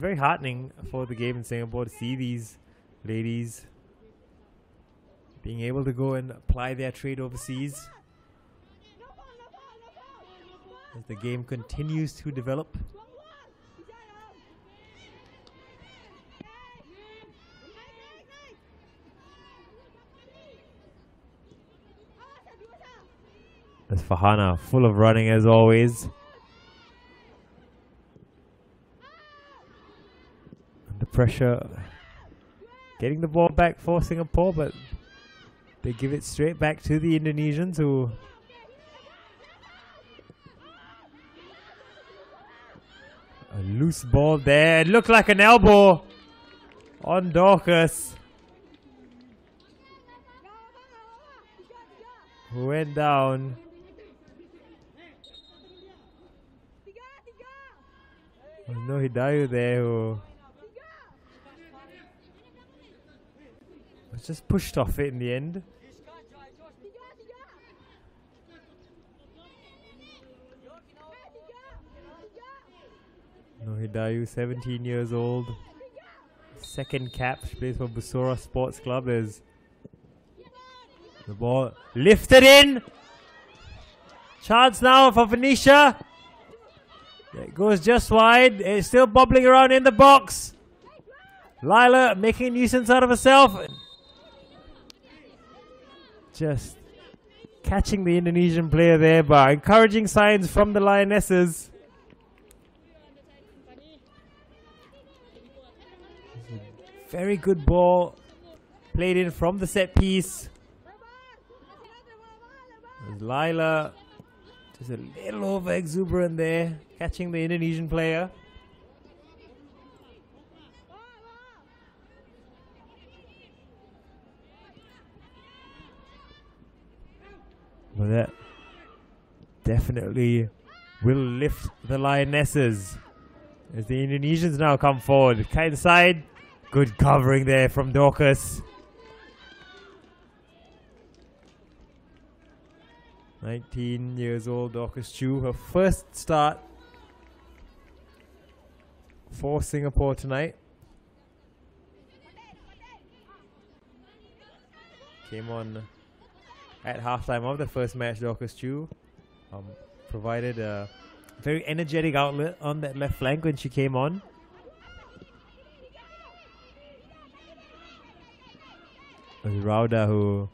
very heartening for the game in Singapore to see these ladies being able to go and apply their trade overseas as the game continues to develop. As Farhana, full of running as always. Under pressure. Getting the ball back for Singapore, but they give it straight back to the Indonesians who A loose ball there. It looked like an elbow on Dorcas. Who went down. Oh, no Hidayu there who just pushed off it in the end. Nur Hidayu, 17 years old. Second cap, she plays for Busora Sports Club Is the ball lifted in. Chance now for Venetia. It goes just wide. It's still bobbling around in the box. Lila making a nuisance out of herself. Just catching the Indonesian player there, but encouraging signs from the Lionesses. Very good ball. Played in from the set piece. There's Lila. Just a little over exuberant there. Catching the Indonesian player. But that definitely will lift the Lionesses. As the Indonesians now come forward. Kind side. Good covering there from Dorcas. 19 years old Dorcas Chu, her first start for Singapore tonight. Came on at halftime of the first match, Dorcas Chu. Um, provided a very energetic outlet on that left flank when she came on. It was Rauda who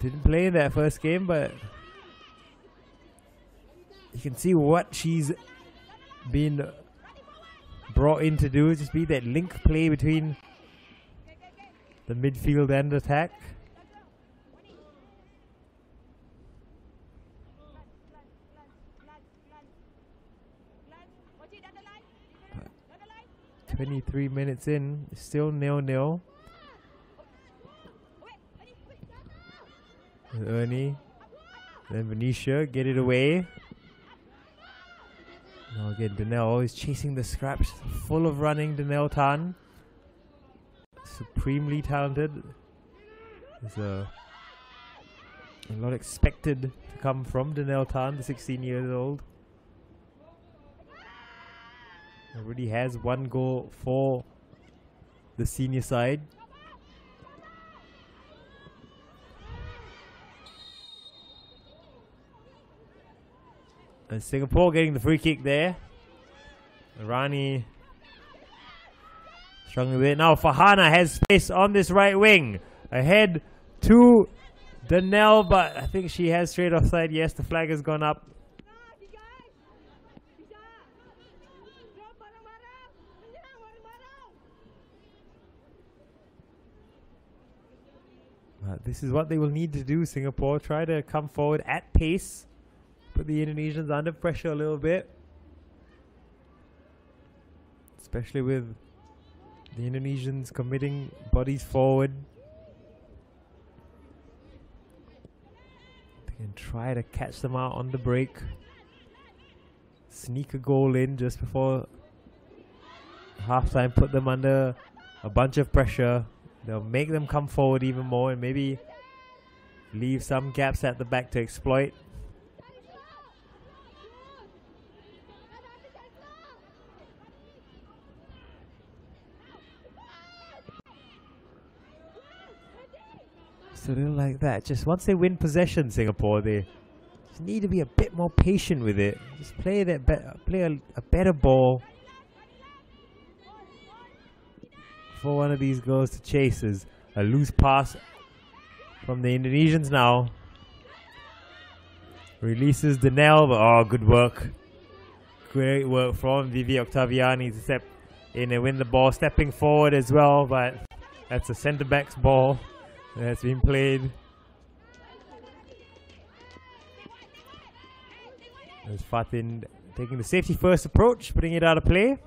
didn't play in that first game, but you can see what she's been brought in to do. Just be that link play between the midfield and attack. Twenty-three minutes in, still nil-nil. Ernie. Then Venetia, get it away. Now again, Danelle always chasing the scraps. Full of running, Danelle Tan. Supremely talented. There's a, a lot expected to come from Danelle Tan, the 16 years old. Already has one goal for the senior side. And Singapore getting the free kick there. Rani struggling with it. Now Fahana has space on this right wing. Ahead to Danelle, but I think she has straight offside. Yes, the flag has gone up. But this is what they will need to do, Singapore. Try to come forward at pace. Put the Indonesians under pressure a little bit. Especially with the Indonesians committing bodies forward. They can try to catch them out on the break. Sneak a goal in just before halftime, put them under a bunch of pressure. They'll make them come forward even more and maybe leave some gaps at the back to exploit. A little like that. Just once they win possession, Singapore, they just need to be a bit more patient with it. Just play that play a, a better ball for one of these girls to chase. Is a loose pass from the Indonesians now. Releases Danelle, but oh, good work. Great work from Vivi Octaviani to step in and win the ball, stepping forward as well, but that's a centre back's ball that's been played. There's Fatin taking the safety first approach, putting it out of play.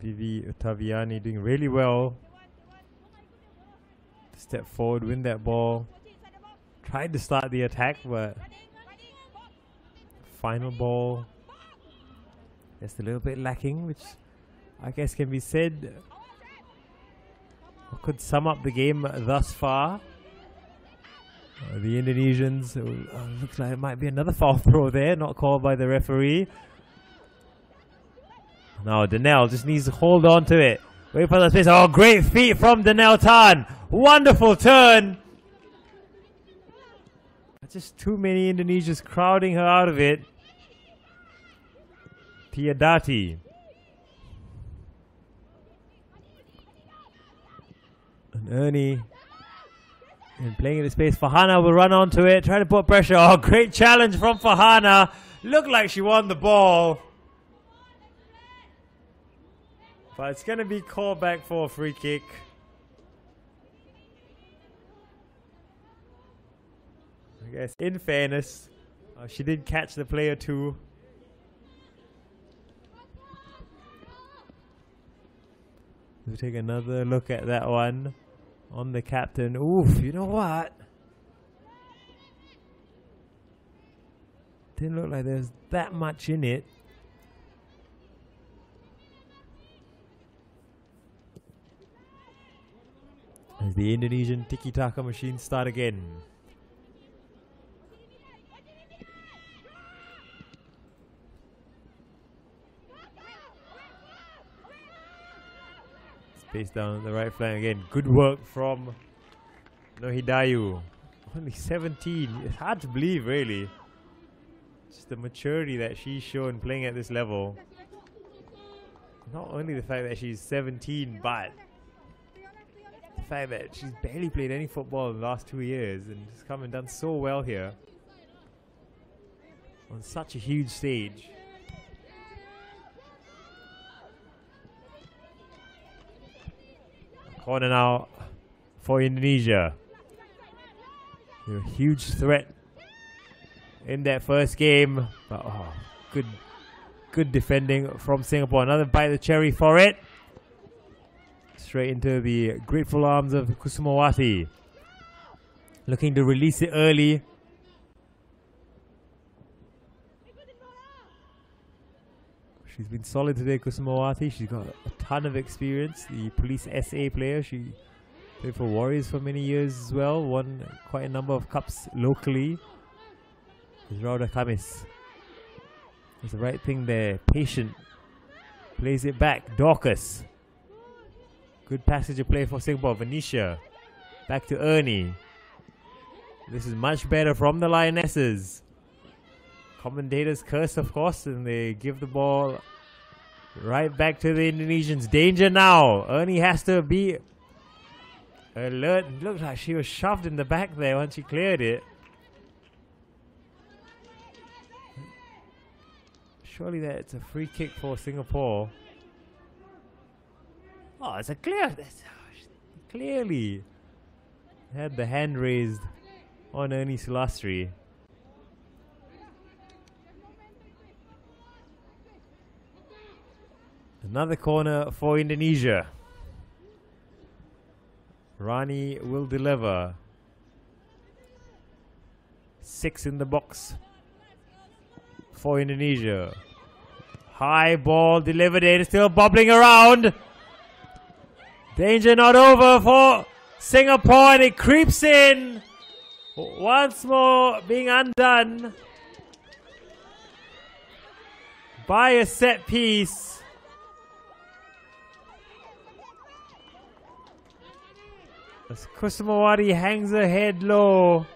Vivi Octaviani doing really well. Step forward, win that ball. Tried to start the attack, but final ball just a little bit lacking, which I guess can be said could sum up the game thus far. Uh, the Indonesians, uh, looks like it might be another foul throw there, not called by the referee. Now Danelle just needs to hold on to it. Wait for the space. Oh, great feet from Danelle Tan. Wonderful turn. Just too many Indonesians crowding her out of it. Tiadati. And Ernie and playing in the space. Fahana will run onto it, try to put pressure. Oh, great challenge from Fahana. Looked like she won the ball. But it's going to be called back for a free kick. I guess, in fairness, uh, she did catch the player too. We'll take another look at that one on the captain. Oof, you know what? Didn't look like there's that much in it. As the Indonesian tiki-taka machine start again. Space down the right flank again. Good work from Nur Hidayu. Only 17. It's hard to believe, really. Just the maturity that she's shown playing at this level. Not only the fact that she's 17, but the fact that she's barely played any football in the last two years and has come and done so well here on such a huge stage. Corner now for Indonesia. A huge threat in that first game. But oh, good good defending from Singapore. Another bite the cherry for it. Straight into the grateful arms of Kusumawati. Looking to release it early. She's been solid today, Kusumawati. She's got a ton of experience. The police SA player. She played for Warriors for many years as well. Won quite a number of cups locally. Rauda Kamis. It's the right thing there. Patient. Plays it back. Dorcas. Good passage of play for Singapore. Venetia. Back to Ernie. This is much better from the Lionesses. Commentators curse, of course, and they give the ball right back to the Indonesians. Danger now. Ernie has to be alert. Looked like she was shoved in the back there once she cleared it. Surely that's a free kick for Singapore. Oh, it's a clear. That's, clearly had the hand raised on Ernie Sulastri. Another corner for Indonesia. Rani will deliver. Six in the box for Indonesia. High ball delivered in, still bobbling around. Danger not over for Singapore and it creeps in. Once more being undone. by a set piece. As Kusumawati hangs her head low.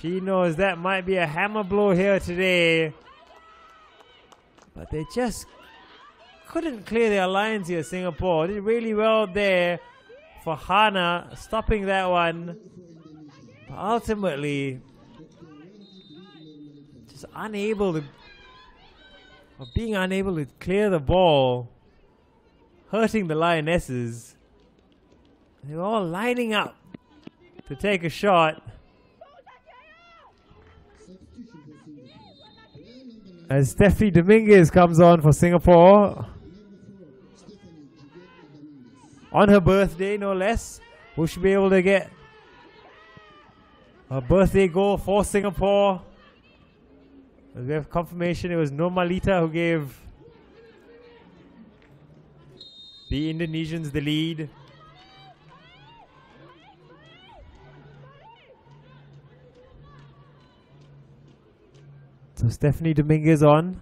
She knows that might be a hammer blow here today. But they just couldn't clear their lines here, Singapore. Did really well there for Hana, stopping that one. But ultimately, just unable to, or being unable to clear the ball, hurting the Lionesses. They were all lining up to take a shot. As Stephanie Dominguez comes on for Singapore. On her birthday, no less. Will she be able to get a birthday goal for Singapore? We have confirmation, it was Normalita who gave the Indonesians the lead. So Stephanie Dominguez on.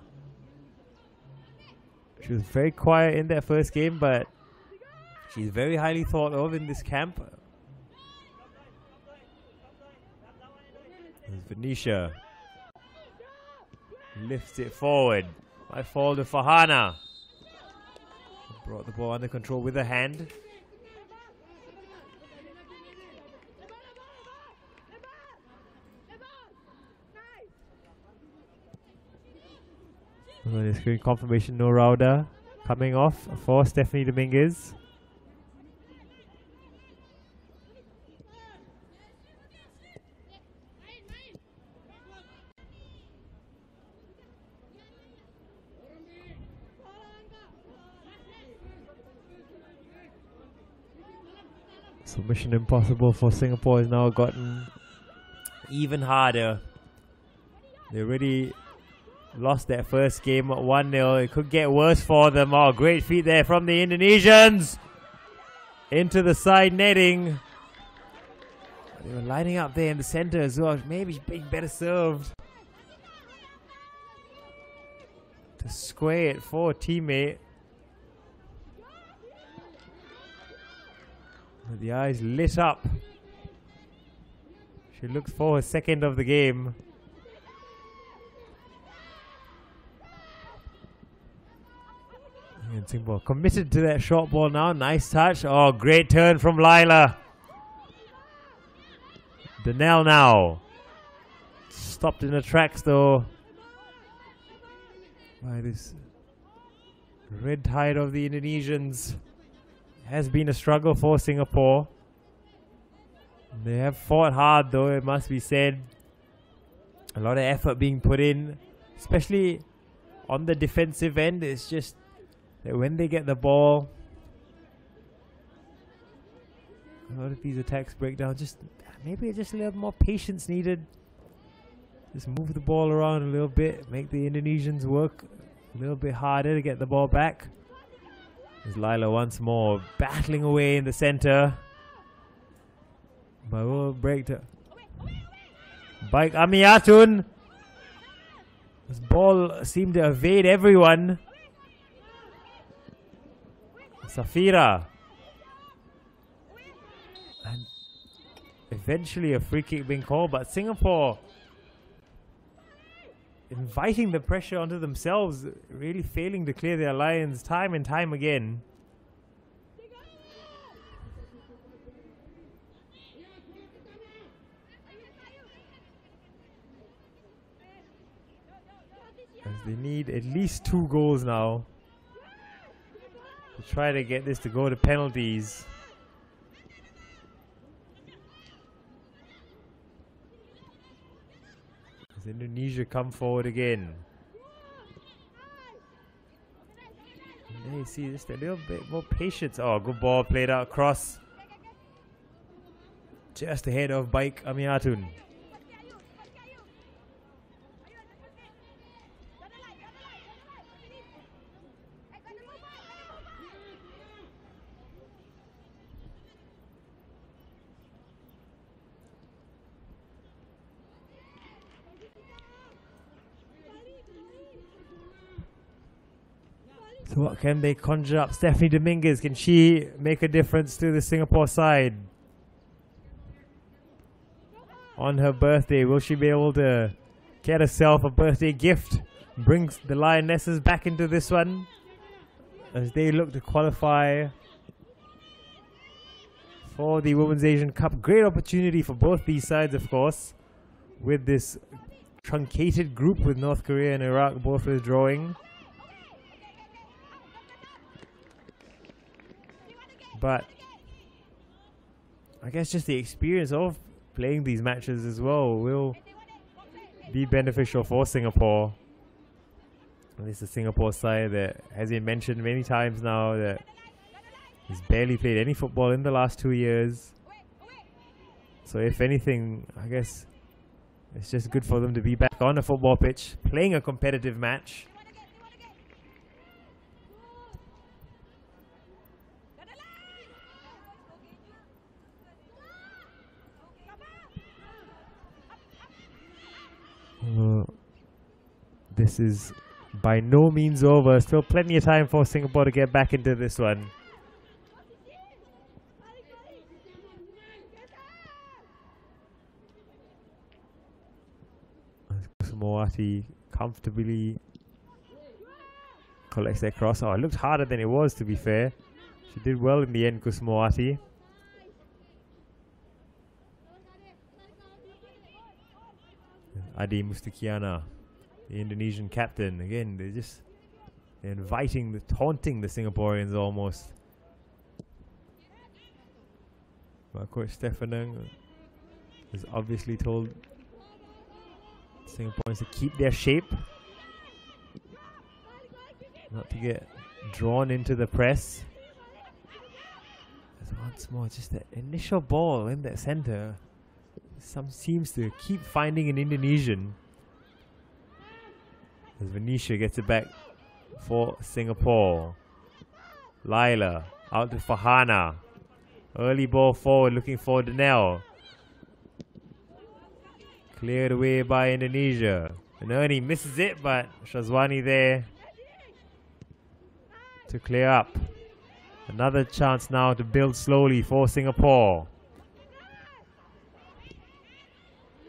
She was very quiet in that first game, but she's very highly thought of in this camp. There's Venetia. Lifts it forward. Might fall to Fahana. Brought the ball under control with a hand. On the screen confirmation, no Rauda coming off for Stephanie Dominguez. So Mission Impossible for Singapore has now gotten even harder. They already lost that first game 1-0. It could get worse for them. Oh, great feet there from the Indonesians. Into the side netting. They were lining up there in the center as well. Maybe being better served. To square it for a teammate. With the eyes lit up. She looks for her second of the game. And Singapore committed to that short ball now. Nice touch. Oh, great turn from Lila. Danelle now. Stopped in the tracks though. By this red tide of the Indonesians. Has been a struggle for Singapore. They have fought hard though, it must be said. A lot of effort being put in, especially on the defensive end. It's just that when they get the ball, a lot of these attacks break down. Just maybe just a little more patience needed. Just move the ball around a little bit, make the Indonesians work a little bit harder to get the ball back. There's Lila once more battling away in the center. Will break to Baiq Amiatun. This ball seemed to evade everyone. Shafira. And eventually a free kick being called, but Singapore inviting the pressure onto themselves, really failing to clear their lines time and time again. As they need at least two goals now try to get this to go to penalties. As Indonesia come forward again. There you see just a little bit more patience. Oh, good ball played out across. Just ahead of Baiq Amiatun. Can they conjure up? Stephanie Dominguez, can she make a difference to the Singapore side? On her birthday, will she be able to get herself a birthday gift? Brings the Lionesses back into this one as they look to qualify for the Women's Asian Cup. Great opportunity for both these sides, of course, with this truncated group with North Korea and Iraq both withdrawing. But I guess just the experience of playing these matches as well will be beneficial for Singapore. At least the Singapore side that has been mentioned many times now that has barely played any football in the last two years. So if anything, I guess it's just good for them to be back on a football pitch, playing a competitive match. Uh, this is by no means over. Still plenty of time for Singapore to get back into this one. Moati comfortably collects that cross. Oh, it looked harder than it was, to be fair. She did well in the end, Kusumawati. Adi Mustikiana, the Indonesian captain. Again, they're just they're inviting, the, taunting the Singaporeans almost. But coach Stephen Ng has obviously told Singaporeans to keep their shape. Not to get drawn into the press. once more, just that initial ball in that center some seems to keep finding an Indonesian. As Venetia gets it back for Singapore. Lila out to Fahana. Early ball forward looking for Danelle. Cleared away by Indonesia. And Ernie misses it, but Shazwani there to clear up. Another chance now to build slowly for Singapore.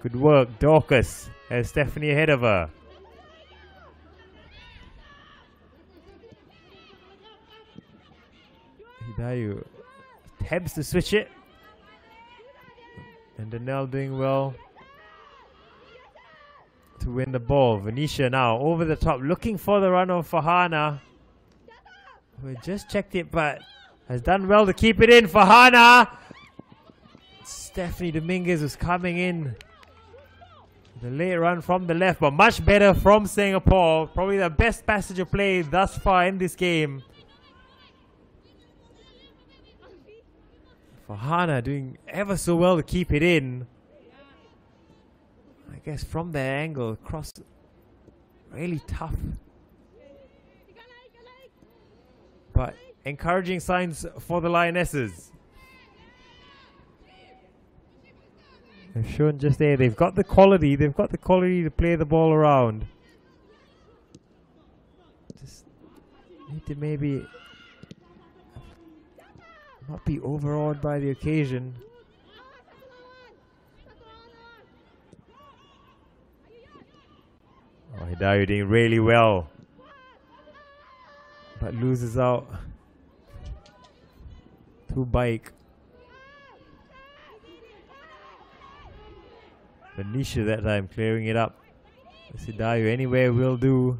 Good work, Dorcas. Has Stephanie ahead of her. Hidayu attempts to switch it. And Danelle doing well to win the ball. Venetia now over the top, looking for the run of Fahana. We just checked it, but has done well to keep it in. Fahana! Stephanie Dominguez was coming in the late run from the left, but much better from Singapore. Probably the best passage of play thus far in this game. Fahana doing ever so well to keep it in. I guess from that angle, cross really tough. But encouraging signs for the Lionesses. They've shown just there. They've got the quality. They've got the quality to play the ball around. Just need to maybe not be overawed by the occasion. Oh, Hidayu doing really well. But loses out to Baiq. Venetia that time clearing it up. Sidayu anywhere will do.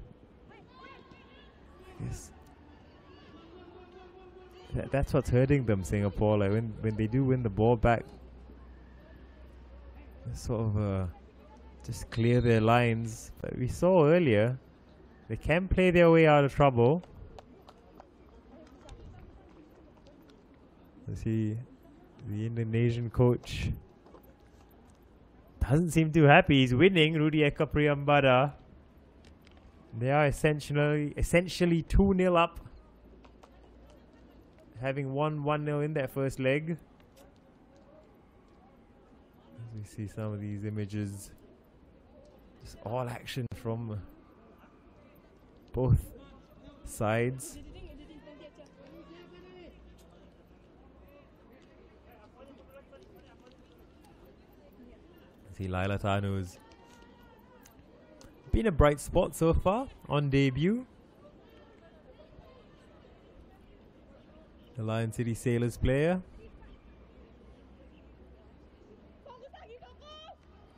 I that, that's what's hurting them, Singapore. Like when when they do win the ball back, sort of uh, just clear their lines. But we saw earlier, they can play their way out of trouble. You see the Indonesian coach doesn't seem too happy. He's winning, Rudy Eka Priyambada. They are essentially essentially 2-0 up having won 1 0 in that first leg. let we see some of these images, just all action from both sides. See Laila Tanu's been a bright spot so far on debut. The Lion City Sailors player.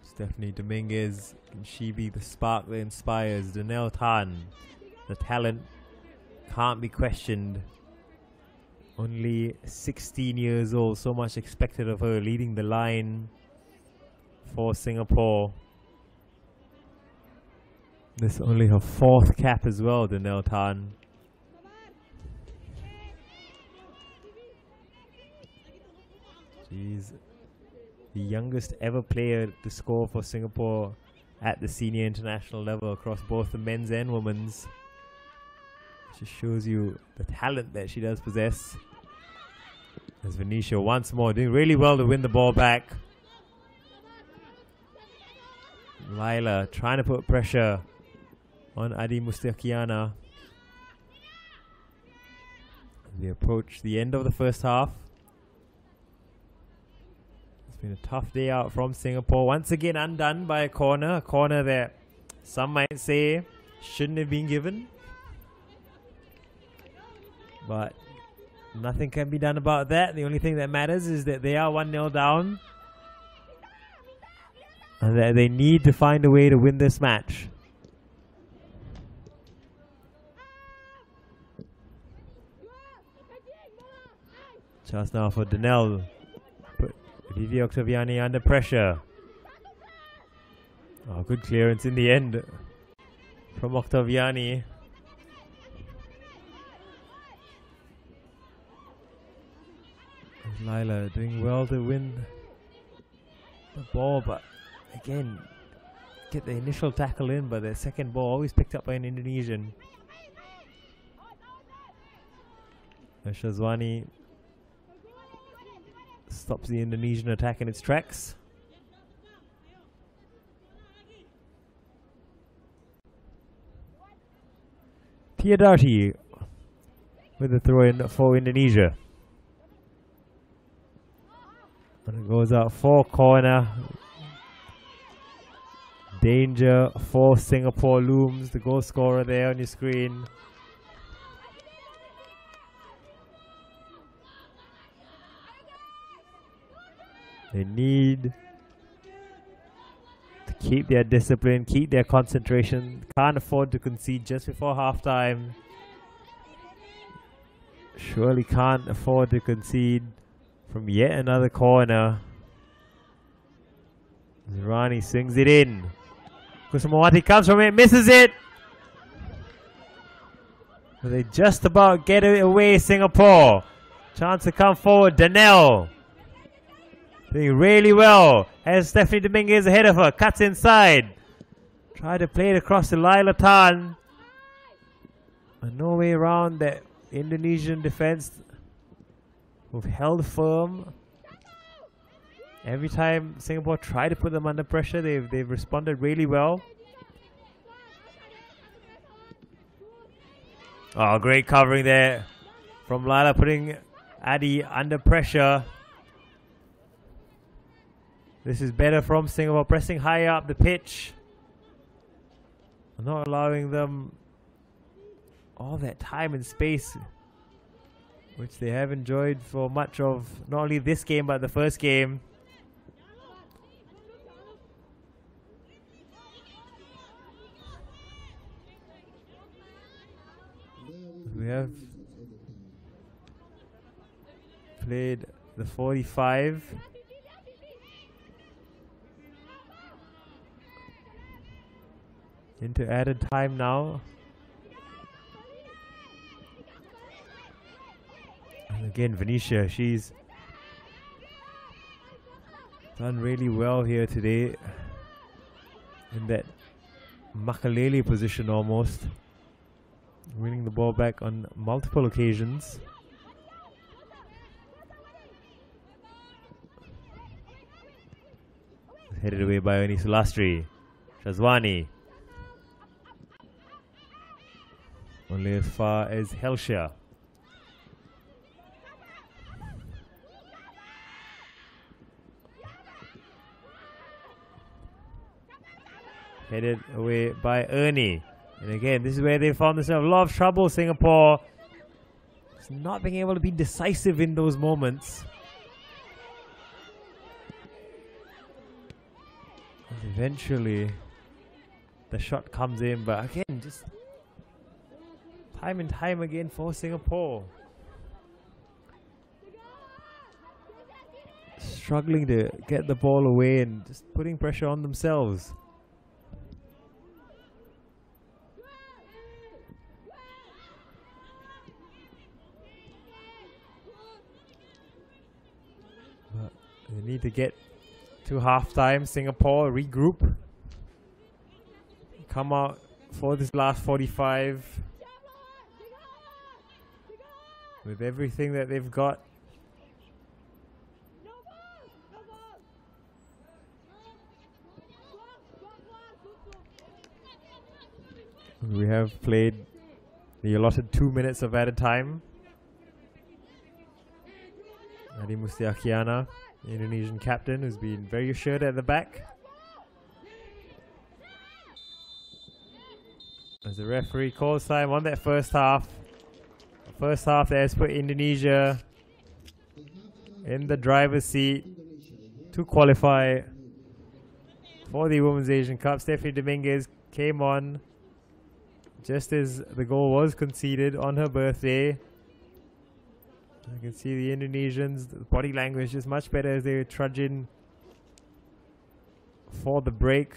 Stephanie Dominguez, can she be the spark that inspires? Danelle Tan, the talent can't be questioned. Only 16 years old, so much expected of her leading the line for Singapore. This is only her fourth cap as well, Danelle Tan. She's the youngest ever player to score for Singapore at the senior international level across both the men's and women's. Just shows you the talent that she does possess. As Venetia once more doing really well to win the ball back. Laila trying to put pressure on Adi Mustikiana. We approach the end of the first half. Been a tough day out from Singapore. Once again undone by a corner. A corner that some might say shouldn't have been given. But nothing can be done about that. The only thing that matters is that they are 1 0 down. And that they need to find a way to win this match. Chance now for Danelle. Vivi Octaviani under pressure. Oh, good clearance in the end from Octaviani. Laila doing well to win the ball, but again, get the initial tackle in, but the second ball always picked up by an Indonesian. Shazwani stops the Indonesian attack in its tracks. Piadarti with the throw in for Indonesia. And it goes out for corner. Danger for Singapore looms. The goal scorer there on your screen. They need to keep their discipline, keep their concentration. Can't afford to concede just before halftime. Surely can't afford to concede from yet another corner. Rani swings it in. Kusumawati comes from it, misses it. They just about get it away, Singapore. Chance to come forward, Danelle. Doing really well. Has Stephanie Dominguez ahead of her. Cuts inside. Try to play it across to Lila Tan. no way around that Indonesian defense who've held firm. Every time Singapore tried to put them under pressure, they've, they've responded really well. Oh, great covering there from Lila, putting Adi under pressure. This is better from Singapore, pressing higher up the pitch. Not allowing them all that time and space which they have enjoyed for much of not only this game but the first game. We have played the 45. Into added time now. And again, Venetia, she's done really well here today in that Makélélé position almost. Winning the ball back on multiple occasions. Headed away by Ernie Sulastri. Shazwani. Only as far as Helsya. Headed away by Ernie. And again, this is where they found themselves a lot of trouble, Singapore. Just not being able to be decisive in those moments. And eventually, the shot comes in, but again, just time and time again for Singapore. Struggling to get the ball away and just putting pressure on themselves. But they need to get to halftime. Singapore regroup. Come out for this last 45 with everything that they've got. We have played the allotted two minutes of added time. Adi Mustikiana, Indonesian captain, who's been very assured at the back. As the referee calls time on that first half. First half has put Indonesia in the driver's seat to qualify for the Women's Asian Cup. Stephanie Dominguez came on just as the goal was conceded on her birthday. You can see the Indonesians, the body language is much better as they trudge in for the break.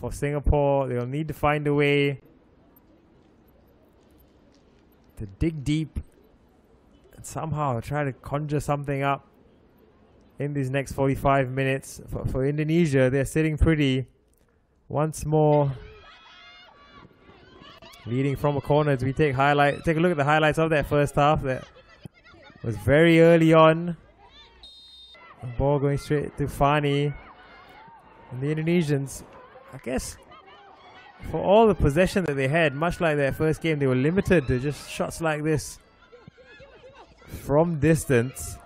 For Singapore, they'll need to find a way to dig deep and somehow try to conjure something up in these next 45 minutes. For, for Indonesia, they're sitting pretty. Once more, leading from a corner as we take highlight. Take a look at the highlights of that first half. That was very early on. The ball going straight to Fani. And the Indonesians, I guess, for all the possession that they had, much like their first game, they were limited to just shots like this from distance.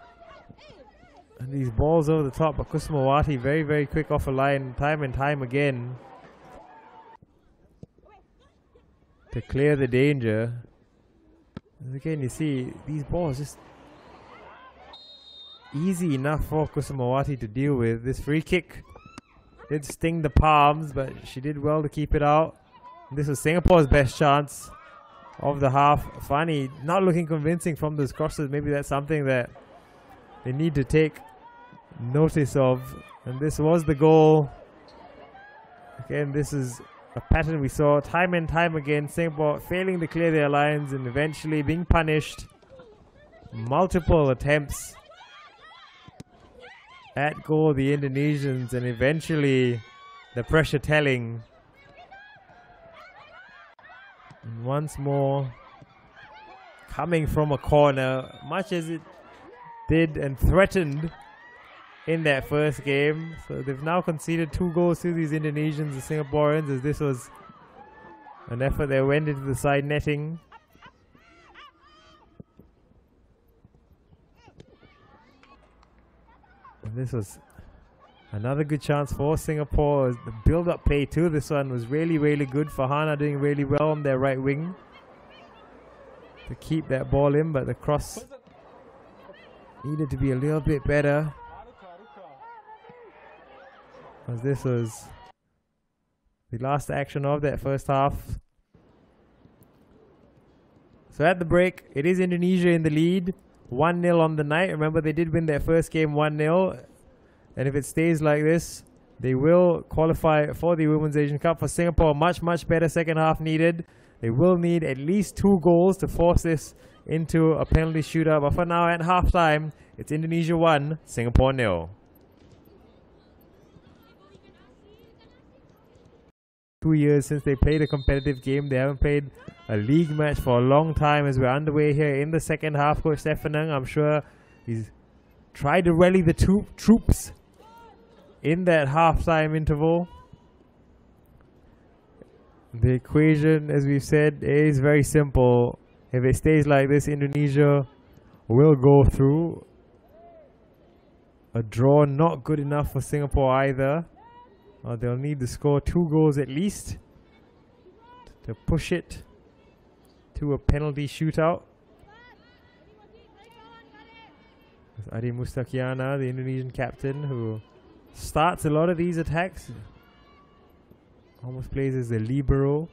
And these balls over the top, but Kusumawati very, very quick off a line, time and time again. To clear the danger. And again, you see, these balls just easy enough for Kusumawati to deal with. This free kick did sting the palms, but she did well to keep it out. This was Singapore's best chance of the half. Fani, not looking convincing from those crosses. Maybe that's something that they need to take notice of. And this was the goal. Again, this is a pattern we saw time and time again. Singapore failing to clear their lines and eventually being punished. Multiple attempts at goal the Indonesians and eventually the pressure telling. And once more coming from a corner, much as it did and threatened in that first game. So they've now conceded two goals to these Indonesians, the Singaporeans, as this was an effort that went into the side netting. This was another good chance for Singapore. The build-up play to this one was really, really good. Farhana doing really well on their right wing to keep that ball in, but the cross needed to be a little bit better. As this was the last action of that first half. So at the break, it is Indonesia in the lead. 1 0 on the night. Remember, they did win their first game 1 0. And if it stays like this, they will qualify for the Women's Asian Cup. For Singapore, much, much better second half needed. They will need at least two goals to force this into a penalty shootout. But for now, at halftime, it's Indonesia 1, Singapore 0. Two years since they played a competitive game. They haven't played a league match for a long time as we're underway here in the second half. Coach Stephen Ng, I'm sure he's tried to rally the troops in that halftime interval. The equation, as we've said, is very simple. If it stays like this, Indonesia will go through. A draw not good enough for Singapore either. Or they'll need to score two goals at least to push it to a penalty shootout. With Adi Mustikiana, the Indonesian captain, who starts a lot of these attacks. Almost plays as a libero.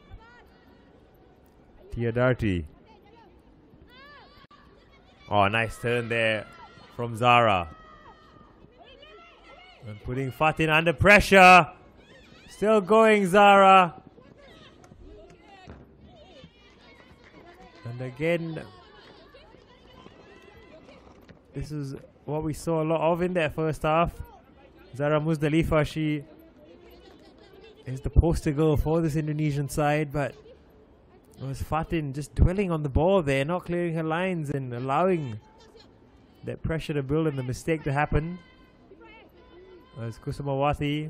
Tia Darti. Oh, nice turn there from Zahra. And putting Fatin under pressure. Still going, Zahra. And again, this is what we saw a lot of in that first half. Zahra Muzdalifah, she is the poster girl for this Indonesian side, but it was Fatin just dwelling on the ball there, not clearing her lines and allowing that pressure to build and the mistake to happen. As Kusumawati,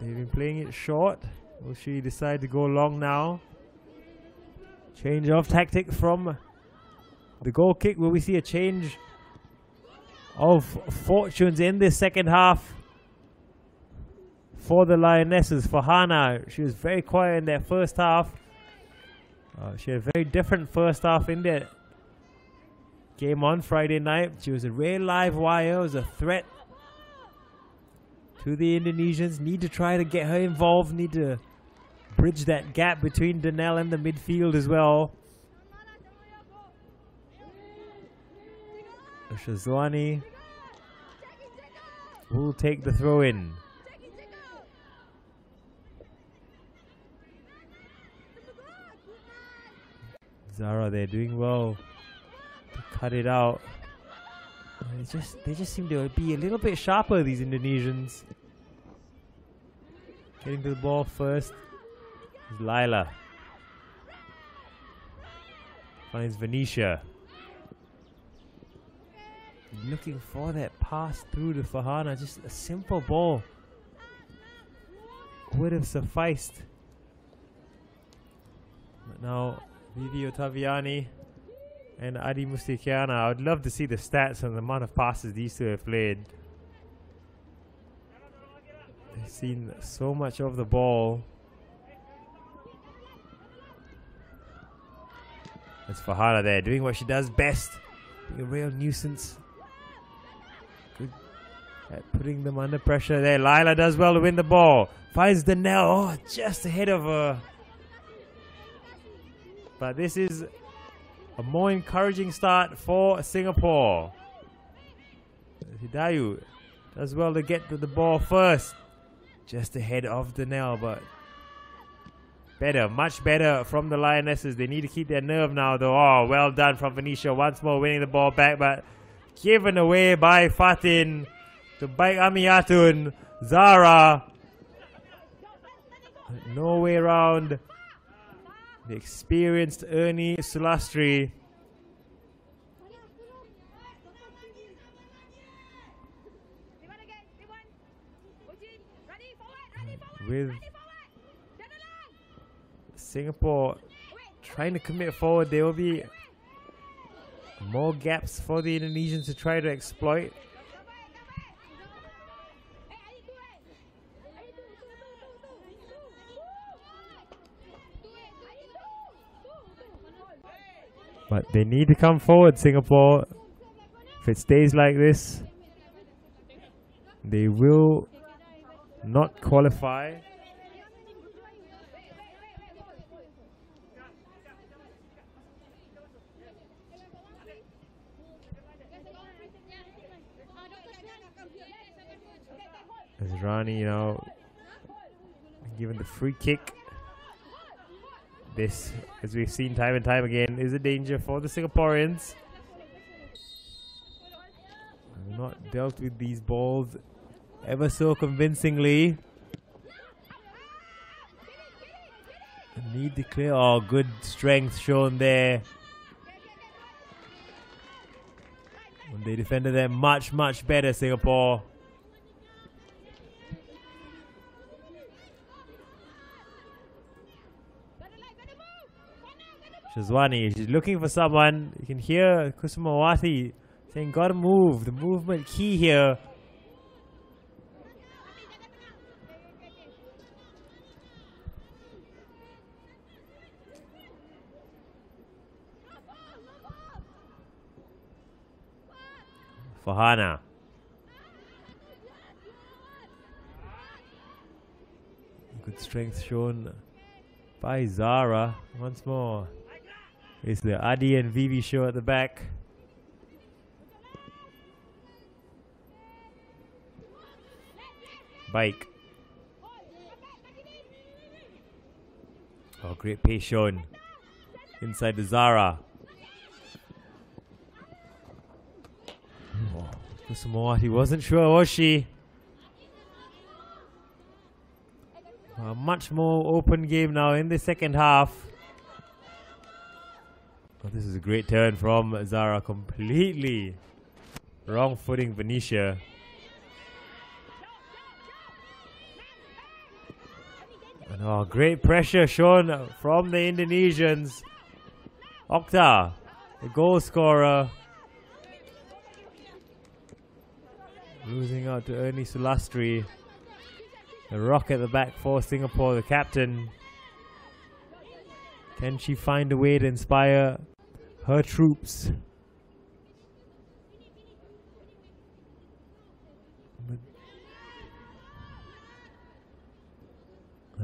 they've been playing it short. Will she decide to go long now? Change of tactic from the goal kick. Will we see a change of fortunes in this second half for the Lionesses? Farhana, she was very quiet in that first half. Uh, she had a very different first half in that game on Friday night. She was a real live wire. Was a threat to the Indonesians. Need to try to get her involved. Need to bridge that gap between Danelle and the midfield as well. Shazwani will take the throw in. Zahra, they're doing well to cut it out. They just they just seem to be a little bit sharper, these Indonesians. Getting the ball first is Lila. Finds Venetia. Looking for that pass through to Farhana. Just a simple ball. Would have sufficed. But now, Vivi Octaviani and Adi Mustikiana. I would love to see the stats and the amount of passes these two have played. Seen so much of the ball. It's Farhana there, doing what she does best. Being a real nuisance. Good at putting them under pressure there. Lila does well to win the ball. Finds Danelle. Oh, just ahead of her. But this is a more encouraging start for Singapore. Hidayu does well to get to the ball first. Just ahead of Danelle, but better, much better from the Lionesses. They need to keep their nerve now, though. Oh, well done from Venetia. Once more winning the ball back, but given away by Fatin to Baiq Amiatun. Zahra. No way around the experienced Ernie Sulastri. With Singapore trying to commit forward, there will be more gaps for the Indonesians to try to exploit. But they need to come forward, Singapore. If it stays like this, they will not qualify. As Rani, you know, given the free kick. This, as we've seen time and time again, is a danger for the Singaporeans. Not dealt with these balls ever so convincingly. Need to clear. Oh, good strength shown there. They defended that much, much better, Singapore. Shazwani, she's looking for someone. You can hear Kusumawati saying, gotta move. The movement key here. Farhana. Good strength shown by Zahra once more. It's the Adi and Vivi show at the back. Baiq. Oh, great pace shown inside the Zahra. Oh, Kusumawati wasn't sure, was she? A much more open game now in the second half. Oh, this is a great turn from Zahra. Completely wrong footing Venetia. And oh, great pressure shown from the Indonesians. Okta, the goal scorer. Losing out to Ernie Sulastri. The rock at the back for Singapore, the captain. Can she find a way to inspire her troops?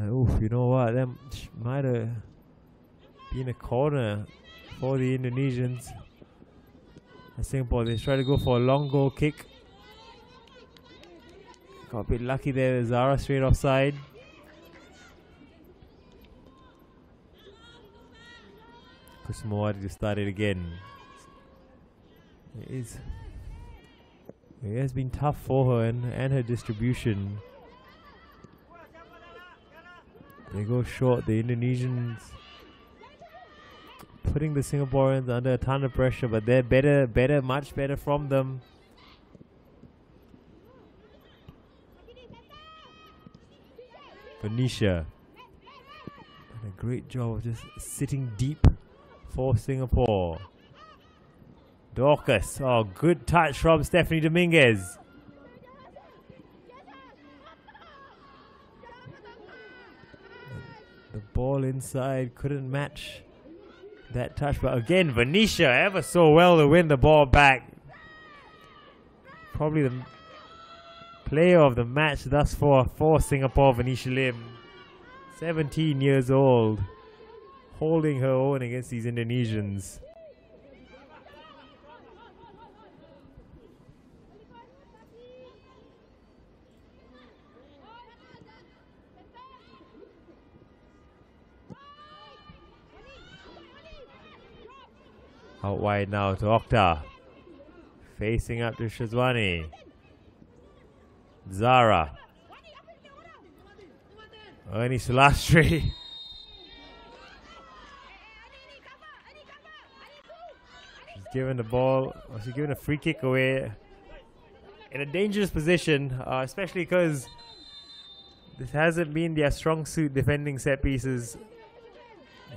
oh, you know what? That might have been a corner for the Indonesians. Singapore, they try to go for a long goal kick. Got a bit lucky there. Zahra straight offside. Kusumawati to start it again. It is. It has been tough for her and, and her distribution. They go short. The Indonesians putting the Singaporeans under a ton of pressure, but they're better, better, much better from them. Venetia. Done a great job of just sitting deep for Singapore. Dorcas. Oh, good touch from Stephanie Dominguez. The ball inside couldn't match that touch. But again, Venetia ever so well to win the ball back. Probably the player of the match thus far for Singapore, Venetia Lim. 17 years old, holding her own against these Indonesians. Out wide now to Okta. Facing up to Shazwani. Zahra. Ernie Sulastri. She's given the ball, she's given a free kick away in a dangerous position, uh, especially because this hasn't been their strong suit defending set pieces.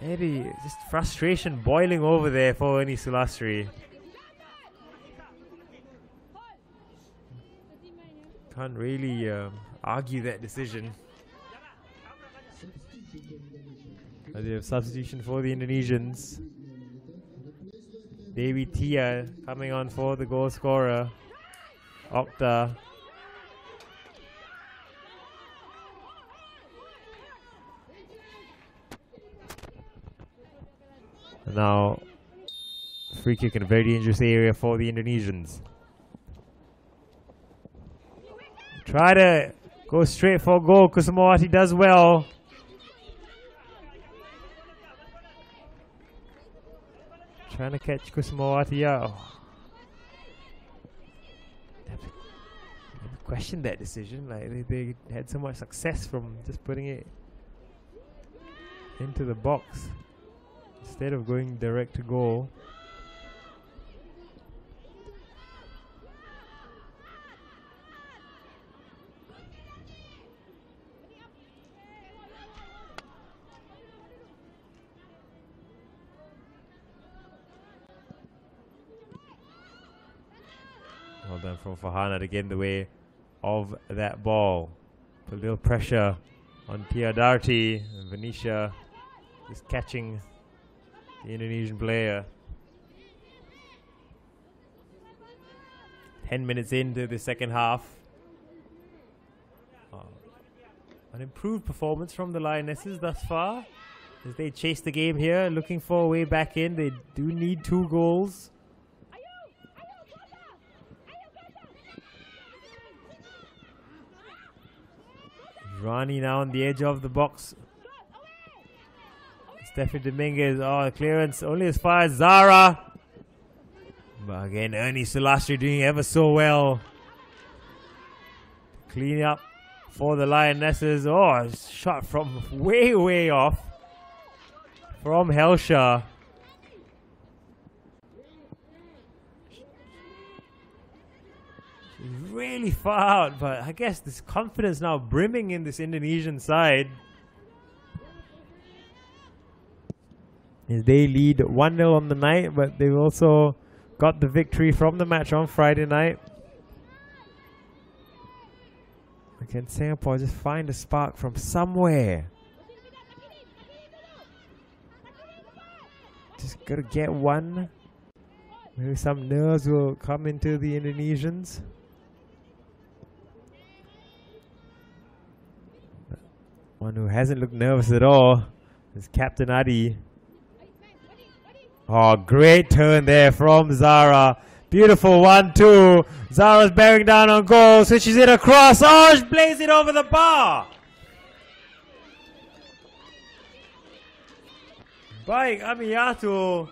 Maybe just frustration boiling over there for Ernie Sulastri. Can't really um, argue that decision. They have substitution for the Indonesians. Dewi Tia coming on for the goal scorer. Okta. Now, free kick in a very dangerous area for the Indonesians. Try to go straight for goal. Kusumawati does well. Trying to catch Kusumawati out. Question that decision. Like they, they had so much success from just putting it into the box instead of going direct to goal. Done from Farhana to get in the way of that ball. Put a little pressure on Tia Darti and Venetia is catching the Indonesian player. 10 minutes into the second half. Uh, an improved performance from the Lionesses thus far. As they chase the game here, looking for a way back in. They do need two goals. Rani now on the edge of the box. Stephanie Dominguez, oh, clearance only as far as Zahra. But again, Ernie Sulastri doing ever so well. Clean up for the Lionesses. Oh, shot from way, way off from Helsya. Really far out, but I guess this confidence now brimming in this Indonesian side. As they lead 1 0 on the night, but they've also got the victory from the match on Friday night. Again, Singapore just find a spark from somewhere. Just gotta get one. Maybe some nerves will come into the Indonesians. One who hasn't looked nervous at all is Captain Adi. Oh, great turn there from Zahra. Beautiful one, two. Zahra's bearing down on goal. Switches it across. Oh, she blaze it over the bar. Baiq Amiatun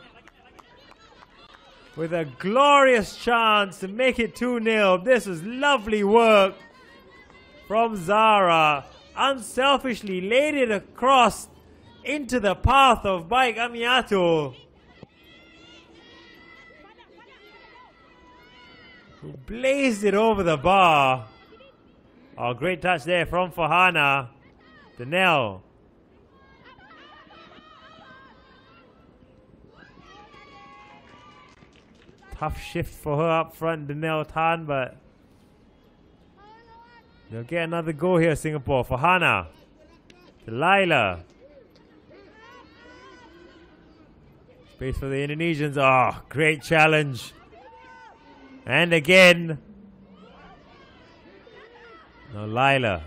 with a glorious chance to make it 2-0. This is lovely work from Zahra. Unselfishly laid it across into the path of Baiq Amiatun. Who blazed it over the bar. Oh, great touch there from Farhana. Danelle. Tough shift for her up front, Danelle Tan, but they'll get another goal here, Singapore. Farhana. Delilah. Space for the Indonesians. Oh, great challenge. And again. Now Lila.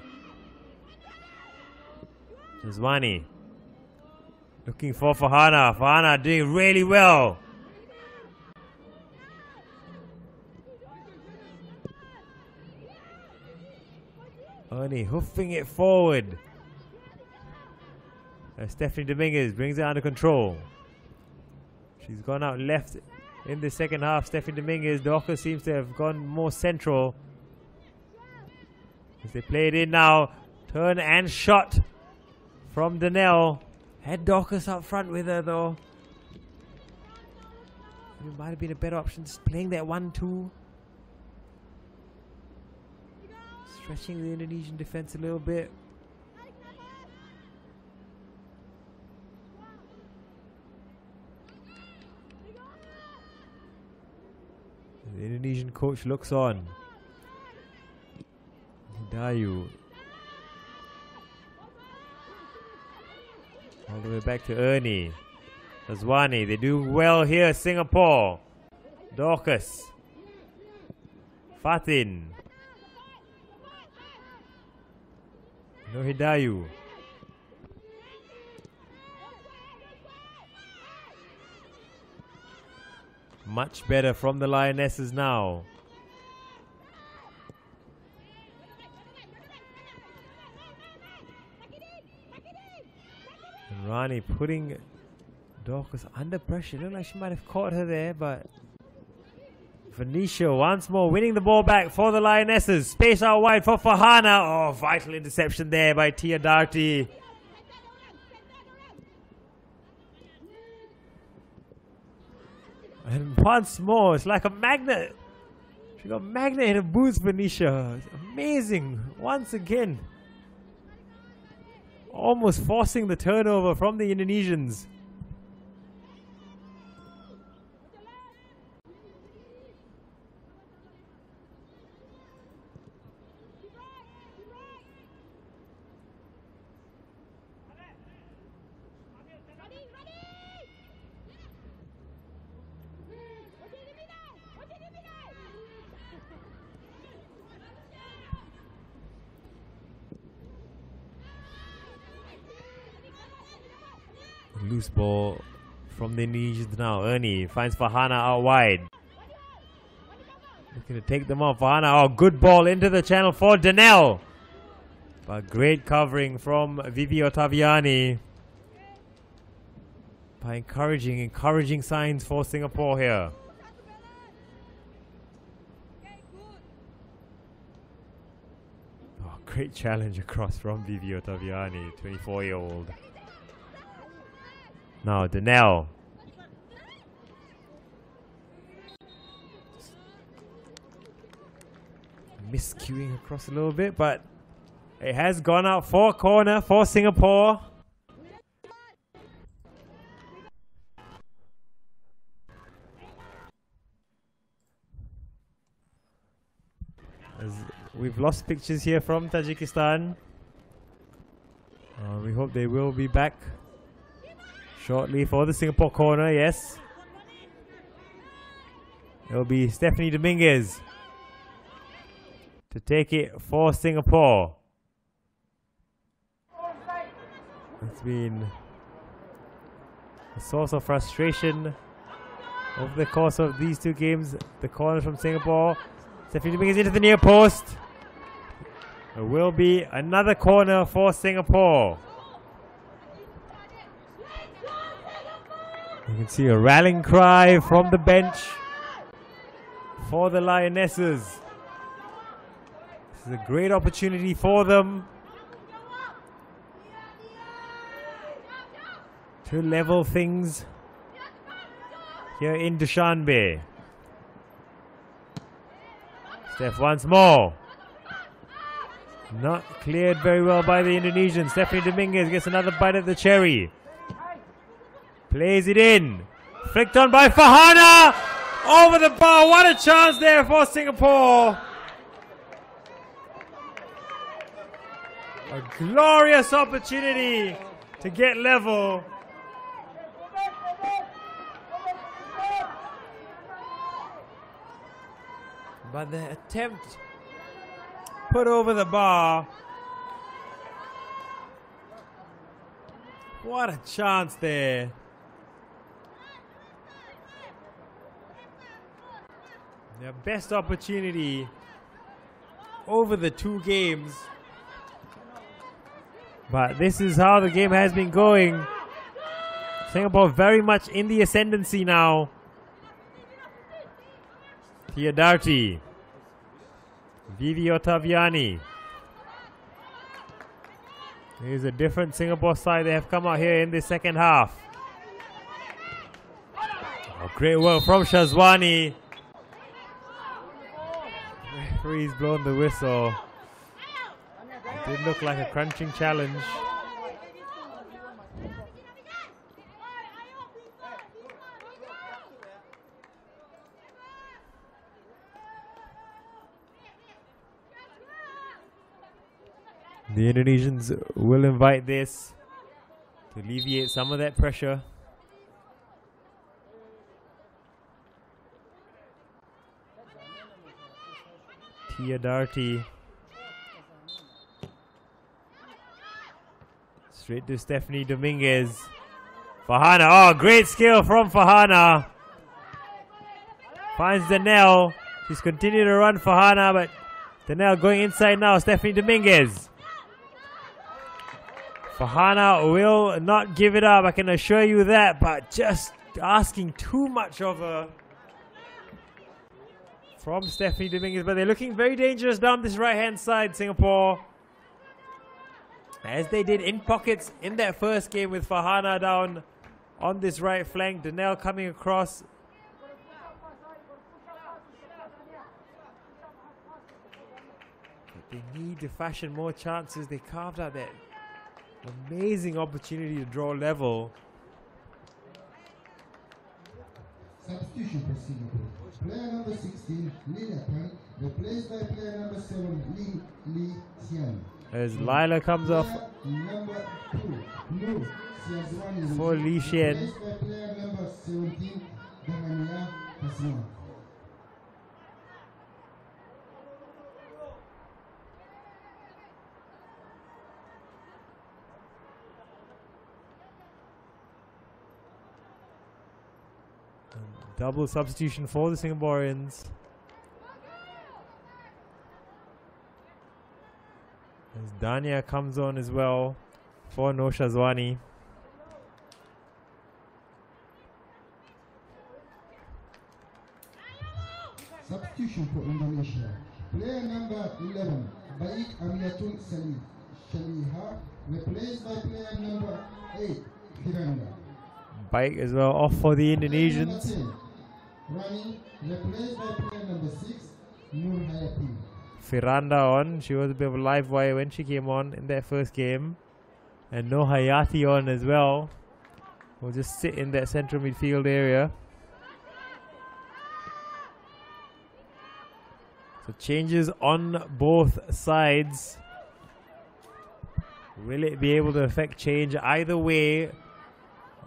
Shazwani. Looking for Farhana. Farhana doing really well. Ernie hoofing it forward. Uh, Stephanie Dominguez brings it under control. She's gone out left in the second half. Stephanie Dominguez, Dorcas seems to have gone more central. As they play it in now, turn and shot from Danelle. Had Dorcas up front with her though. It might have been a better option just playing that 1-2. Stretching the Indonesian defense a little bit. The Indonesian coach looks on. Dayu. All the way back to Ernie. Azwani. They do well here, Singapore. Dorcas. Fatin. Nur Hidayu. Much better from the Lionesses now. And Rani putting Dorcas under pressure. Looked like she might have caught her there, but Venetia once more winning the ball back for the Lionesses. Space out wide for Farhana. Oh, vital interception there by Tia Darti. And once more, it's like a magnet. She got magnet in her boots, Venetia. It's amazing. Once again. Almost forcing the turnover from the Indonesians. Loose ball from the Indonesians now. Ernie finds Farhana out wide. Looking to take them off. Farhana, oh, good ball into the channel for Danel. But great covering from Vivi Octaviani. By encouraging, encouraging signs for Singapore here. Oh, great challenge across from Vivi Octaviani, 24 year old. Now, Danel. Miscuing across a little bit, but it has gone out for corner for Singapore. As we've lost pictures here from Tajikistan. Uh, we hope they will be back shortly for the Singapore corner, yes. It'll be Stephanie Dominguez to take it for Singapore. It's been a source of frustration over the course of these two games. The corner from Singapore. Stephanie Dominguez into the near post. There will be another corner for Singapore. You can see a rallying cry from the bench for the Lionesses. This is a great opportunity for them to level things here in Dushanbe. Steph once more. Not cleared very well by the Indonesian. Stephanie Dominguez gets another bite at the cherry. Plays it in. Flicked on by Farhana. Over the bar. What a chance there for Singapore. A glorious opportunity to get level. But the attempt put over the bar. What a chance there. Their best opportunity over the two games. But this is how the game has been going. Singapore very much in the ascendancy now. Tia Darti. Vivi Octaviani. Here's a different Singapore side. They have come out here in the second half. Oh, great work from Shazwani. Referee's blown the whistle. It did look like a crunching challenge. The Indonesians will invite this to alleviate some of that pressure. Tia Darti. Straight to Stephanie Dominguez. Farhana. Oh, great skill from Farhana. Finds Danelle. She's continuing to run Farhana, but Danelle going inside now. Stephanie Dominguez. Farhana will not give it up, I can assure you that, but just asking too much of her from Stephanie Dominguez. But they're looking very dangerous down this right hand side, Singapore. As they did in pockets in that first game with Farhana down on this right flank. Danelle coming across. But they need to fashion more chances. They carved out that Amazing opportunity to draw level. Substitution for Singapore. Player number 16, Lila Tan, replaced by player number 7, Lee Lee Xian. As Lila comes off number 2, Lu Xiazwan, for Li Xian. replaced by player number 17, Dahania Haswan. Double substitution for the Singaporeans. As Dania comes on as well for Noor Shazwani. Substitution for Indonesia. Player number 11, Baiq Amiatun Salih Shaliha, replaced by player number 8, Hiranda. Baiq as well off for the Indonesians. Player number 10, Rani, replaced by player number 6, Nur Hayati. Firanda on. She was a bit of a live wire when she came on in that first game. And Nur Hayati on as well. Will just sit in that central midfield area. So changes on both sides. Will it be able to affect change either way?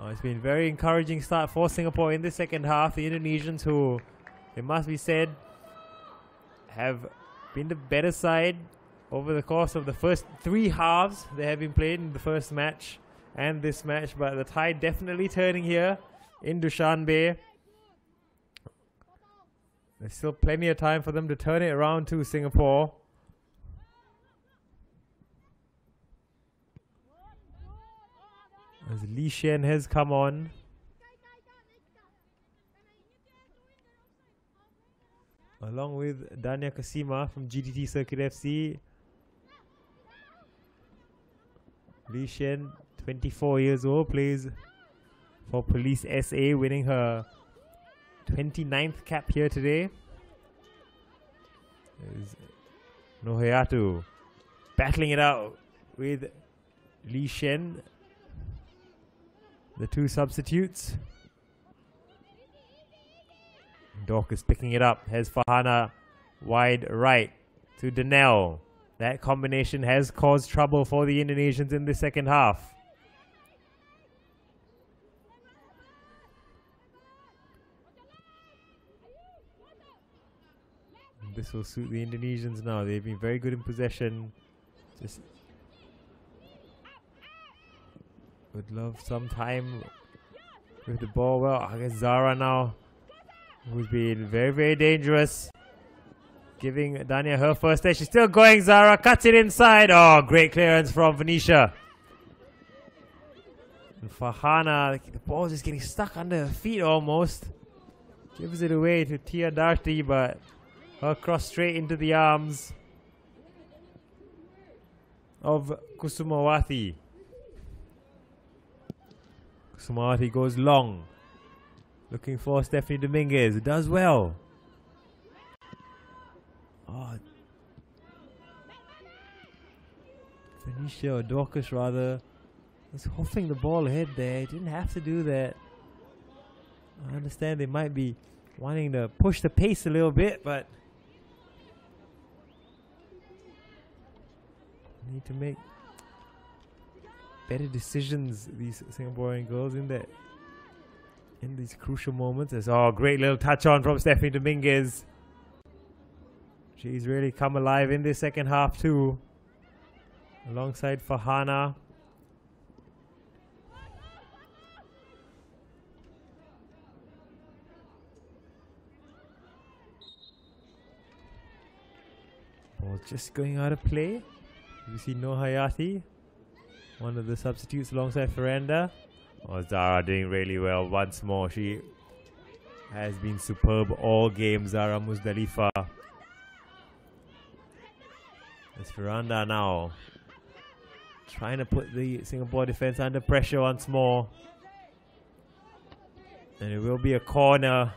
Oh, it's been very encouraging start for Singapore in the second half. The Indonesians, who it must be said, have been the better side over the course of the first three halves they have been played in the first match and this match. But the tide definitely turning here in Dushanbe. There's still plenty of time for them to turn it around to Singapore. As Li Shen has come on. Along with Dania Kasima from GDT Circuit FC. Li Shen, 24 years old, plays for Police SA, winning her 29th cap here today. Is Nohayatu battling it out with Li Shen, the two substitutes. Dorcas picking it up. Has Farhana wide right to Danel. That combination has caused trouble for the Indonesians in the second half. This will suit the Indonesians now. They've been very good in possession. Just would love some time with the ball. Well, I guess Zahra now, who's been very, very dangerous. Giving Dania her first touch. She's still going. Zahra cuts it inside. Oh, great clearance from Venetia. And Farhana, the ball just getting stuck under her feet almost. Gives it away to Tia Darti, but her cross straight into the arms of Kusumawati. Kusumawati goes long. Looking for Stephanie Dominguez. Does well. Ah. Oh. Venetia or Dorcas rather was hoofing the ball ahead there. Didn't have to do that. I understand they might be wanting to push the pace a little bit, but need to make better decisions. These Singaporean girls in that in these crucial moments. It's, oh great little touch on from Stephanie Dominguez. She's really come alive in this second half too. Alongside Farhana. Ball just going out of play. You see Nur Hayati, one of the substitutes alongside Ferranda. Oh, Zahra doing really well once more. She has been superb all game, Zahra Muzdalifah. It's Ferranda now. Trying to put the Singapore defense under pressure once more. And it will be a corner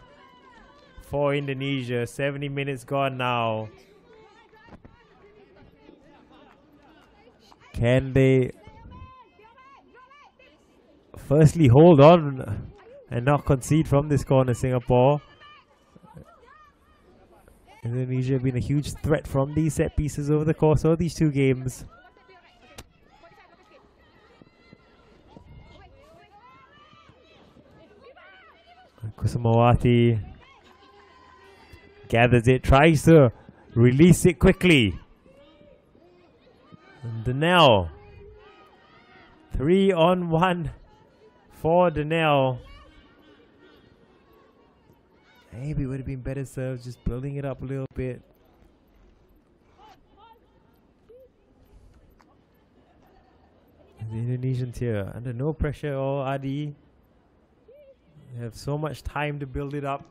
for Indonesia. 70 minutes gone now. Can they firstly hold on and not concede from this corner, Singapore? Indonesia have been a huge threat from these set pieces over the course of these two games. Kusumawati gathers it, tries to release it quickly. And Danelle. Three on one for Danelle. Maybe it would have been better served just building it up a little bit. The Indonesians here under no pressure or Adi. Have so much time to build it up.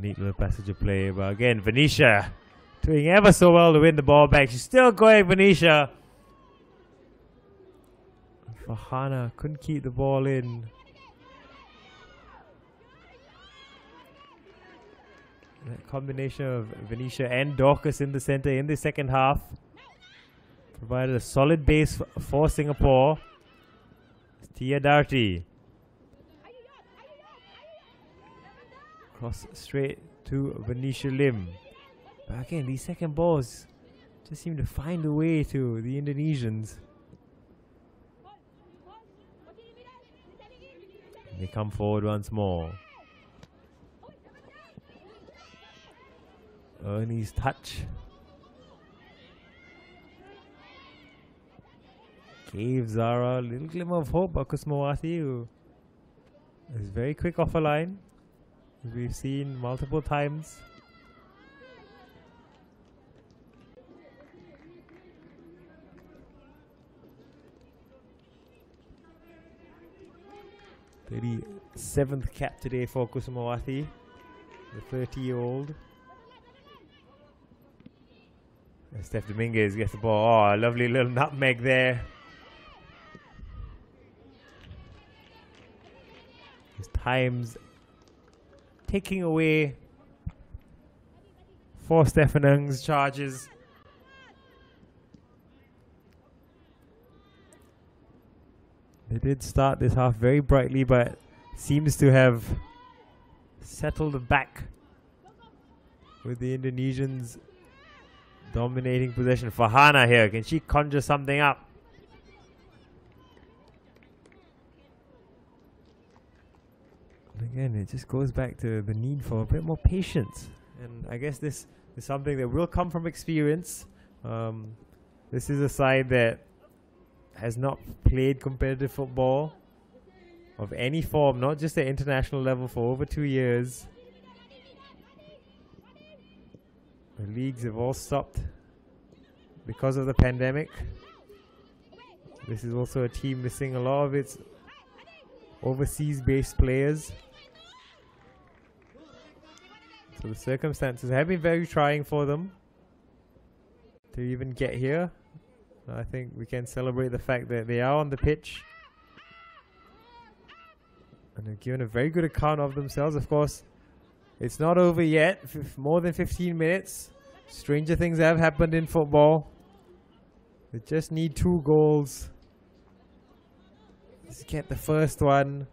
Neat little passage of play, but again, Venetia doing ever so well to win the ball back. She's still going, Venetia. Farhana couldn't keep the ball in. That combination of Venetia and Dorcas in the center in the second half provided a solid base for, Singapore. Tia Darti. Cross straight to Venetia Lim. But again, these second balls just seem to find a way to the Indonesians. They come forward once more. Ernie's touch. Gave Zahra a little glimmer of hope, but who is very quick off a line, we've seen multiple times. Thirty seventh cap today for Kusumawati, the thirty year old. Steph Dominguez gets the ball. Oh, lovely little nutmeg there. His times taking away for Stephen Ng's charges. They did start this half very brightly, but seems to have settled back with the Indonesians dominating possession. Farhana here, can she conjure something up? Again, it just goes back to the need for a bit more patience. And I guess this is something that will come from experience. Um, this is a side that has not played competitive football of any form, not just at international level, for over two years. The leagues have all stopped because of the pandemic. This is also a team missing a lot of its overseas based players. So the circumstances have been very trying for them to even get here. I think we can celebrate the fact that they are on the pitch. And they've given a very good account of themselves. Of course, it's not over yet. F more than 15 minutes. Stranger things have happened in football. They just need two goals. Let's get the first one.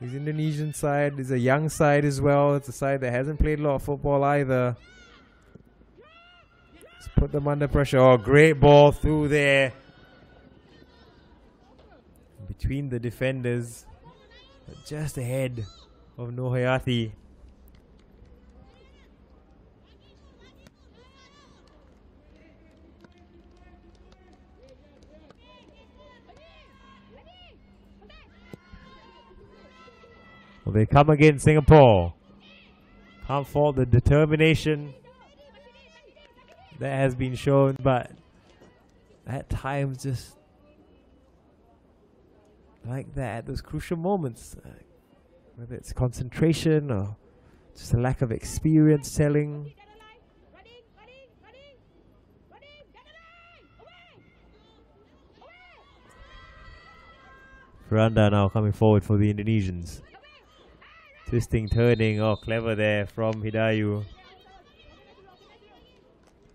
This Indonesian side is a young side as well. It's a side that hasn't played a lot of football either. Let's put them under pressure. Oh, great ball through there. Between the defenders. Just ahead of Nur Hayati. They come again, Singapore. Can't fault the determination that has been shown, but at times just like that, at those crucial moments, uh, whether it's concentration or just a lack of experience selling. Randa now coming forward for the Indonesians. Twisting, turning. Oh, clever there from Hidayu.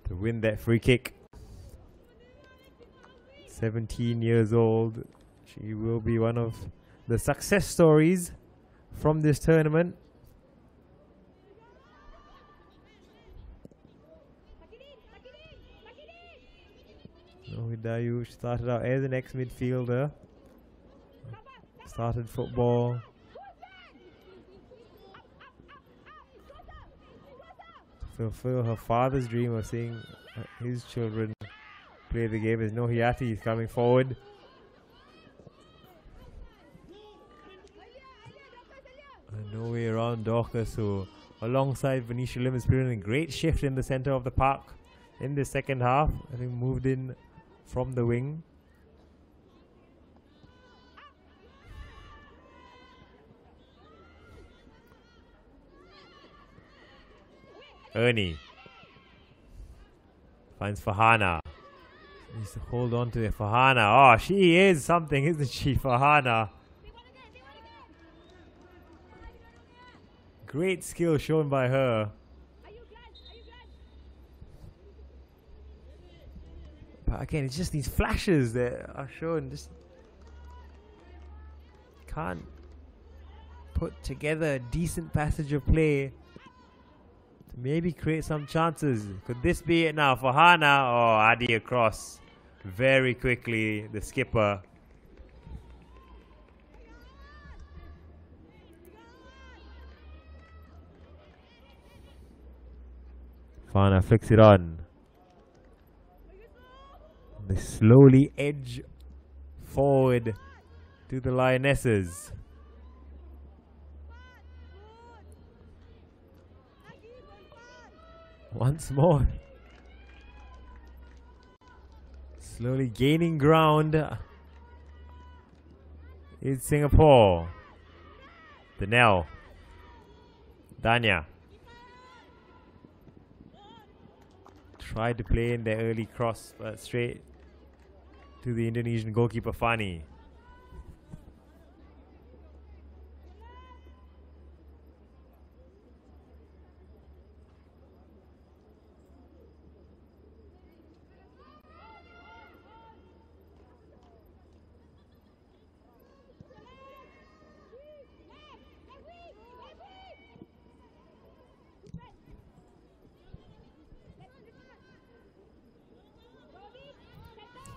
To win that free kick. 17 years old. She will be one of the success stories from this tournament. Oh, no, Hidayu started out as an ex-midfielder. Started football fulfill her father's dream of seeing uh, his children play the game as Nur Hayati is coming forward. No way around Dorcas, who alongside Venetia Lim is putting a great shift in the center of the park in the second half. I think moved in from the wing. Ernie finds Farhana. Needs to hold on to the Farhana. Oh, she is something, isn't she? Farhana. Great skill shown by her. But again, it's just these flashes that are shown. Just can't put together a decent passage of play to maybe create some chances. Could this be it now for Hana? Oh, Adi across very quickly. The skipper. Farhana flicks it on. They slowly edge forward to the Lionesses. Once more. Slowly gaining ground in Singapore. Danelle. Danya. Tried to play in the early cross, but straight to the Indonesian goalkeeper Fani.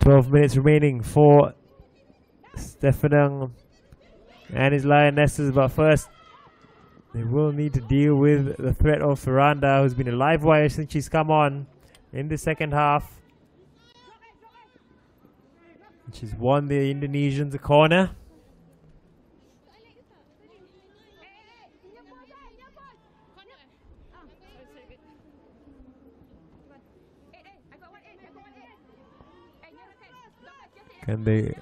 Twelve minutes remaining for Stephen Ng and his Lionesses, but first they will need to deal with the threat of Ferranda, who's been a live wire since she's come on in the second half. She's won the Indonesians a corner. Can they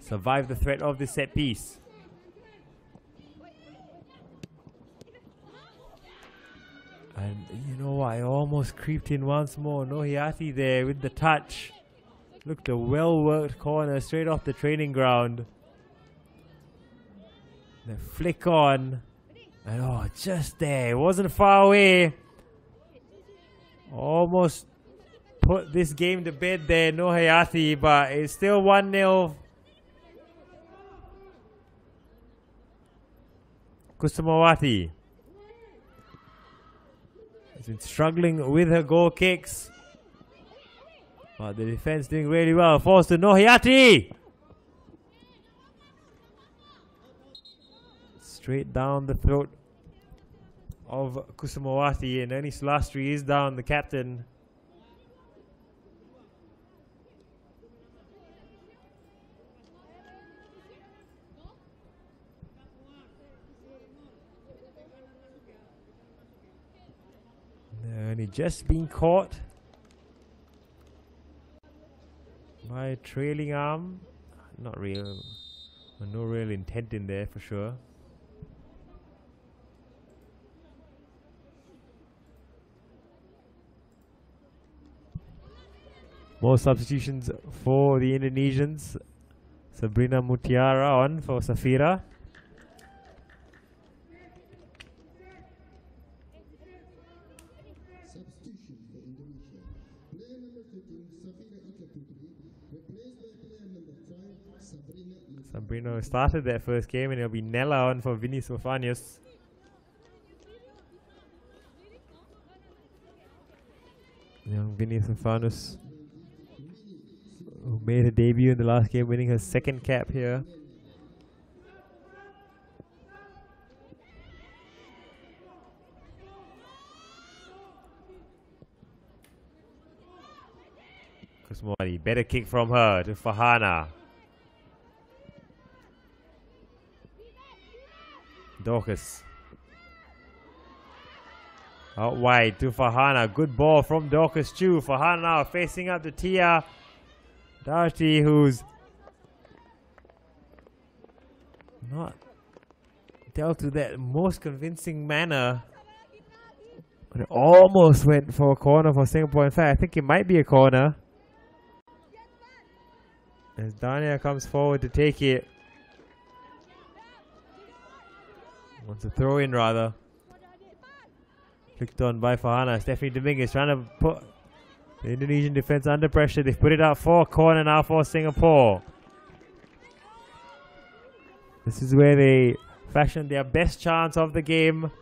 survive the threat of the set piece? And you know? I almost creeped in once more. Nur Hayati there with the touch. Looked a well worked corner straight off the training ground. The flick on. And oh, just there. It wasn't far away. Almost put this game to bed there, Nur Hayati, but it's still 1 0. Kusumawati has been struggling with her goal kicks. But the defense doing really well. Falls to Nur Hayati. Straight down the throat of Kusumawati. And Ernie Sulastri is down, the captain. Only just been caught by a trailing arm. Not real. No real intent in there for sure. More substitutions for the Indonesians. Sabrina Mutiara on for Shafira. Pellegrino started that first game, and it'll be Nella on for Vinny Sofanius. Young Vinny Sofanus, who made her debut in the last game, winning her second cap here. Kusmani, better kick from her to Farhana. Dorcas. Out wide to Farhana. Good ball from Dorcas Chu. Farhana now facing up to Tia Darti, who's not dealt with that most convincing manner. But it almost went for a corner for Singapore. In fact, I think it might be a corner. As Dania comes forward to take it. Wants to throw in rather. Clicked on by Farhana. Stephanie Dominguez trying to put the Indonesian defense under pressure. They've put it out for corner now for Singapore. This is where they fashioned their best chance of the game.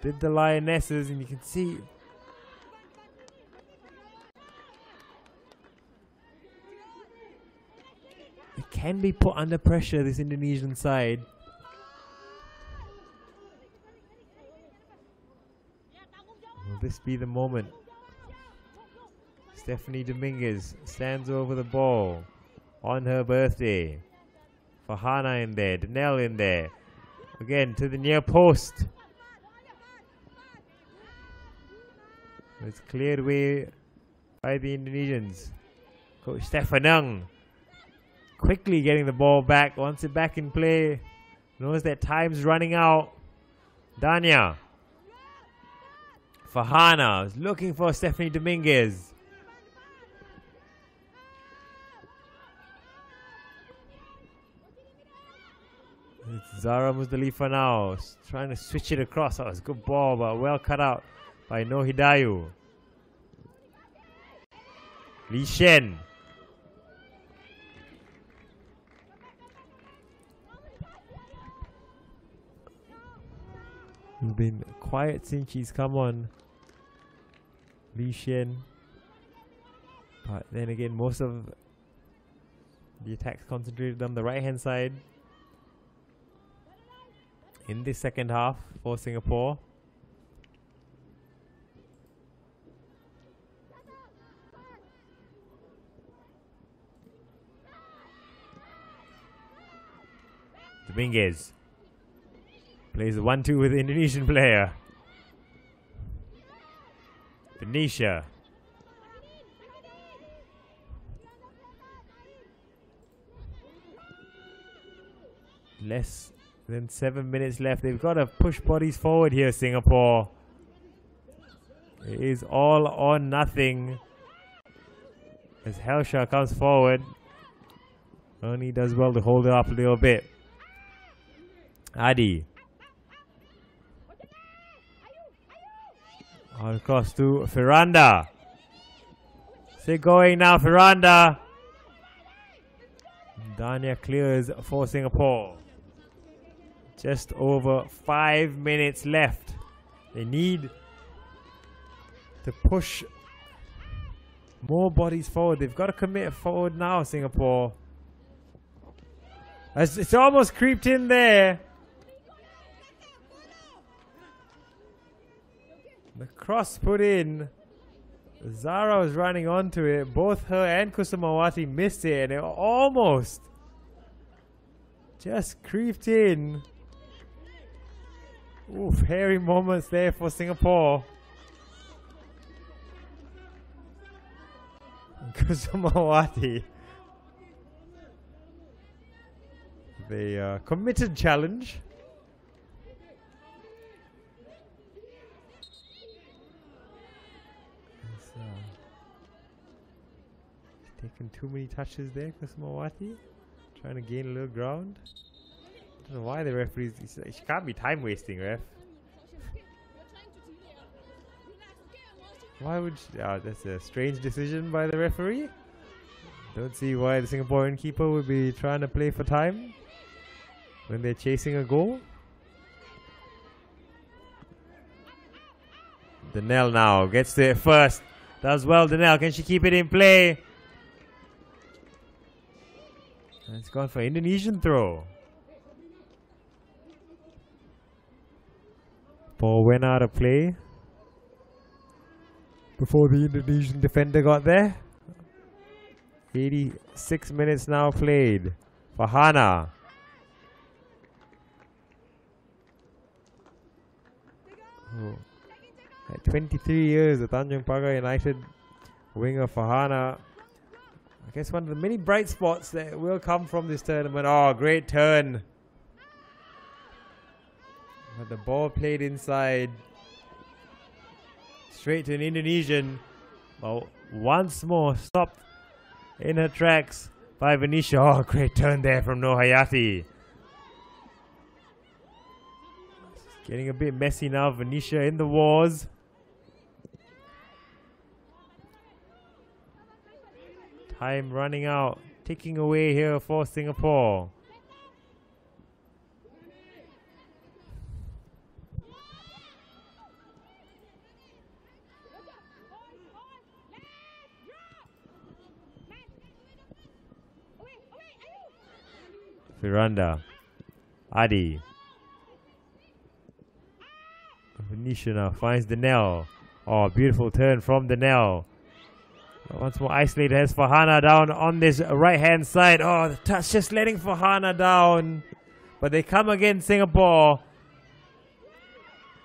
Did the Lionesses, and you can see it can be put under pressure, this Indonesian side. Will this be the moment? Stephanie Dominguez stands over the ball on her birthday. Farhana in there, Danelle in there. Again to the near post. It's cleared away by the Indonesians. Coach Stephen Ng quickly getting the ball back, wants it back in play. Knows that time's running out. Danya. Farhana is looking for Stephanie Dominguez. It's Zahra Muzdalifah now, trying to switch it across. That was a good ball, but well cut out by Nur Hidayu. Li Shen. He's been quiet since she's come on. Li Shen. But then again, most of the attacks concentrated on the right hand side in the second half for Singapore. Dominguez plays the 1 2 with the Indonesian player. Venetia. Less than seven minutes left. They've got to push bodies forward here, Singapore. It is all or nothing. As Helsya comes forward. Only does well to hold it up a little bit. Adi. All across to Ferranda. Still going now, Ferranda. Dania clears for Singapore. Just over five minutes left. They need to push more bodies forward. They've got to commit forward now, Singapore. It's almost creeped in there. The cross put in. Zahra was running onto it. Both her and Kusumawati missed it, and it almost just creeped in. Oof, hairy moments there for Singapore. Kusumawati. The uh, committed challenge. Taking too many touches there, Kusumawati. Trying to gain a little ground. I don't know why the referees. She can't be time wasting, ref. Why would she, uh, that's a strange decision by the referee. Don't see why the Singaporean keeper would be trying to play for time when they're chasing a goal. Danelle now gets there first. Does well, Danelle. Can she keep it in play? And it's gone for Indonesian throw. Ball went out of play. before the Indonesian defender got there. 86 minutes now played. Farhana. Oh. At 23 years, the Tanjung Pagar United winger Farhana. I guess one of the many bright spots that will come from this tournament. Oh, great turn. But the ball played inside. Straight to an Indonesian. But once more stopped in her tracks by Venetia. Oh, great turn there from Nur Hayati. Getting a bit messy now. Venetia in the wars. Time running out. Ticking away here for Singapore. Firanda. Adi. Venetia now uh, finds Danelle. Oh, beautiful turn from Danelle. Once more isolated has Farhana down on this right hand side. Oh, the touch just letting Farhana down. But they come again, Singapore.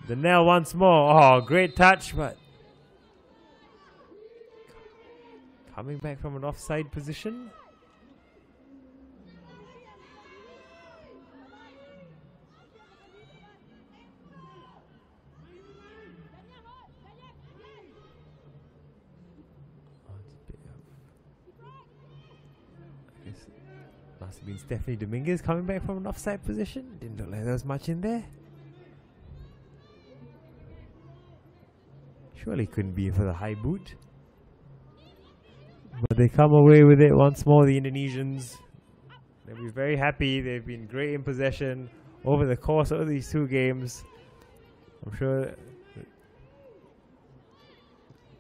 The nail once more. Oh, great touch, but coming back from an offside position. Been Stephanie Dominguez coming back from an offside position. Didn't look like there was much in there. Surely couldn't be for the high boot. But they come away with it once more, the Indonesians. They'll be very happy. They've been great in possession over the course of these two games. I'm sure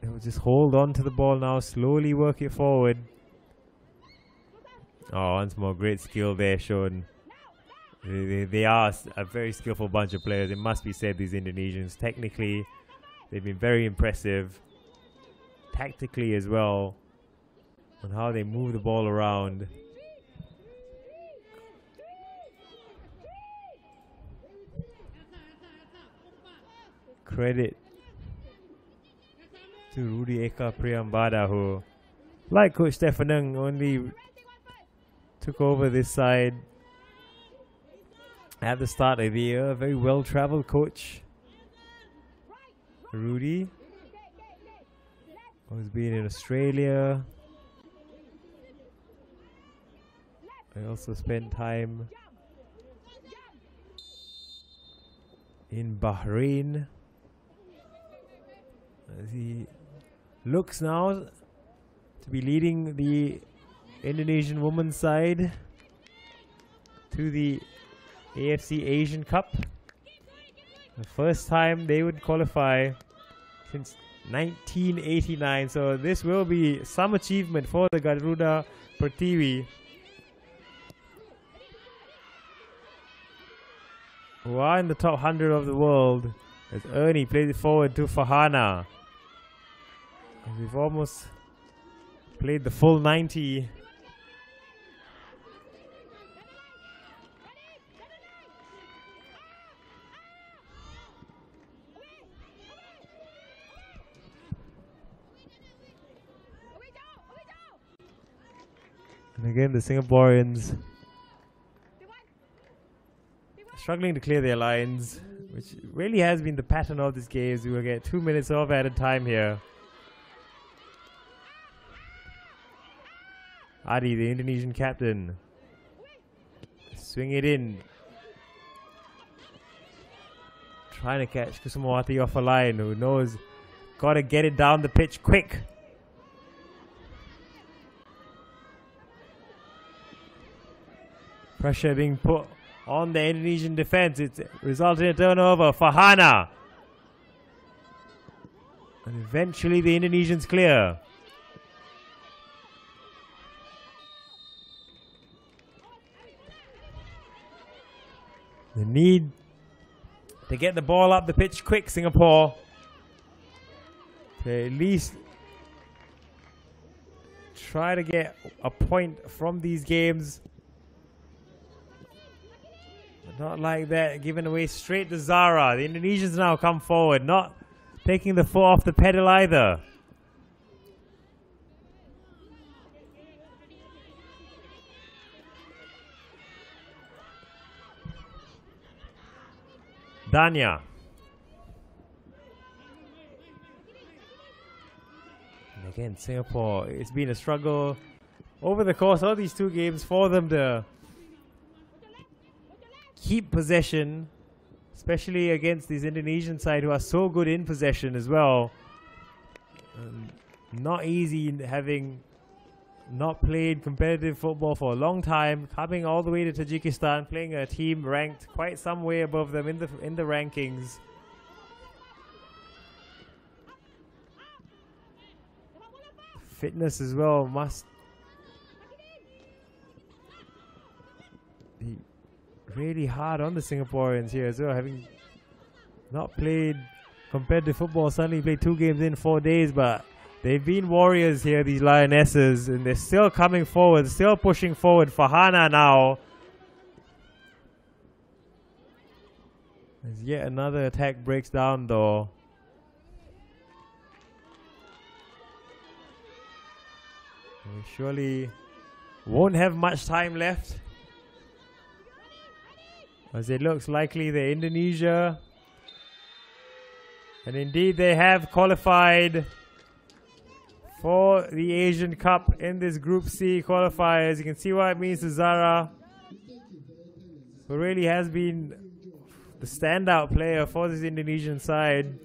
they'll just hold on to the ball now, slowly work it forward. Oh, once more, great skill there shown. They, are a very skillful bunch of players. It must be said, these Indonesians. Technically, they've been very impressive. Tactically as well, on how they move the ball around. Credit to Rudy Eka Priyambada, who, like Coach Stephen Ng, only took over this side at the start of the year. Very well traveled coach. Rudy. Who's been in Australia. I also spent time in Bahrain. As he looks now to be leading the Indonesian women's side to the AFC Asian Cup. The first time they would qualify since 1989. So this will be some achievement for the Garuda Pertiwi. Who are in the top 100 of the world. As Ernie plays it forward to Farhana. We've almost played the full 90 again, the Singaporeans struggling to clear their lines, which really has been the pattern of this game. We will get two minutes off at a time here. Adi, the Indonesian captain, swing it in. Trying to catch Kusumawati off a line, who knows, gotta get it down the pitch quick. Pressure being put on the Indonesian defense. It's resulted in a turnover for Hana. And eventually the Indonesians clear. The need to get the ball up the pitch quick, Singapore. to at least try to get a point from these games. Not like that, giving away straight to Zahra. The Indonesians now come forward, not taking the foot off the pedal either. Danya. And again, Singapore, it's been a struggle over the course of these two games for them to keep possession, especially against these Indonesian side who are so good in possession as well. Um, not easy having not played competitive football for a long time, coming all the way to Tajikistan, playing a team ranked quite some way above them in the in the rankings. Fitness as well must really hard on the Singaporeans here as well, having not played competitive football. Suddenly played two games in four days, but They've been warriors here, these lionesses, and they're still coming forward, still pushing forward. Farhana now. As yet another attack breaks down though. We surely won't have much time left. As it looks likely the Indonesia. And indeed they have qualified for the Asian Cup in this Group C qualifiers. You can see what it means to Zahra, who really has been the standout player for this Indonesian side.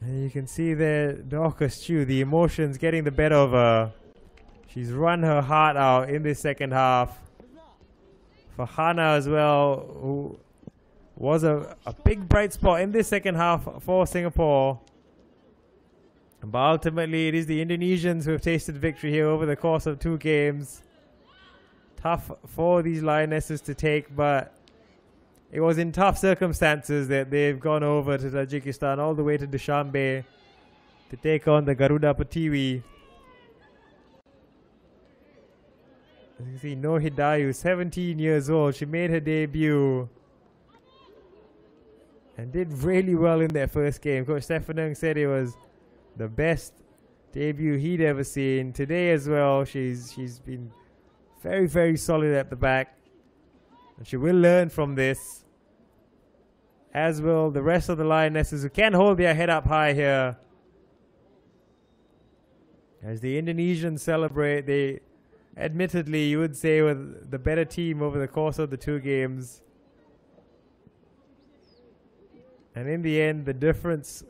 And you can see there, Dorcas Chu, the emotions getting the better of her. She's run her heart out in this second half. For Hana as well, who was a, a big bright spot in this second half for Singapore. But ultimately, it is the Indonesians who have tasted victory here over the course of two games. Tough for these Lionesses to take, but it was in tough circumstances that they've gone over to Tajikistan all the way to Dushanbe to take on the Garuda Pertiwi. As you can see, Noor Hidayu, 17 years old. She made her debut and did really well in that first game. Coach Stephen Ng said it was the best debut he'd ever seen. Today as well, she's she's been very very solid at the back, and she will learn from this. As will the rest of the lionesses who can hold their head up high here. As the Indonesians celebrate, they admittedly you would say were the better team over the course of the two games. And in the end, the difference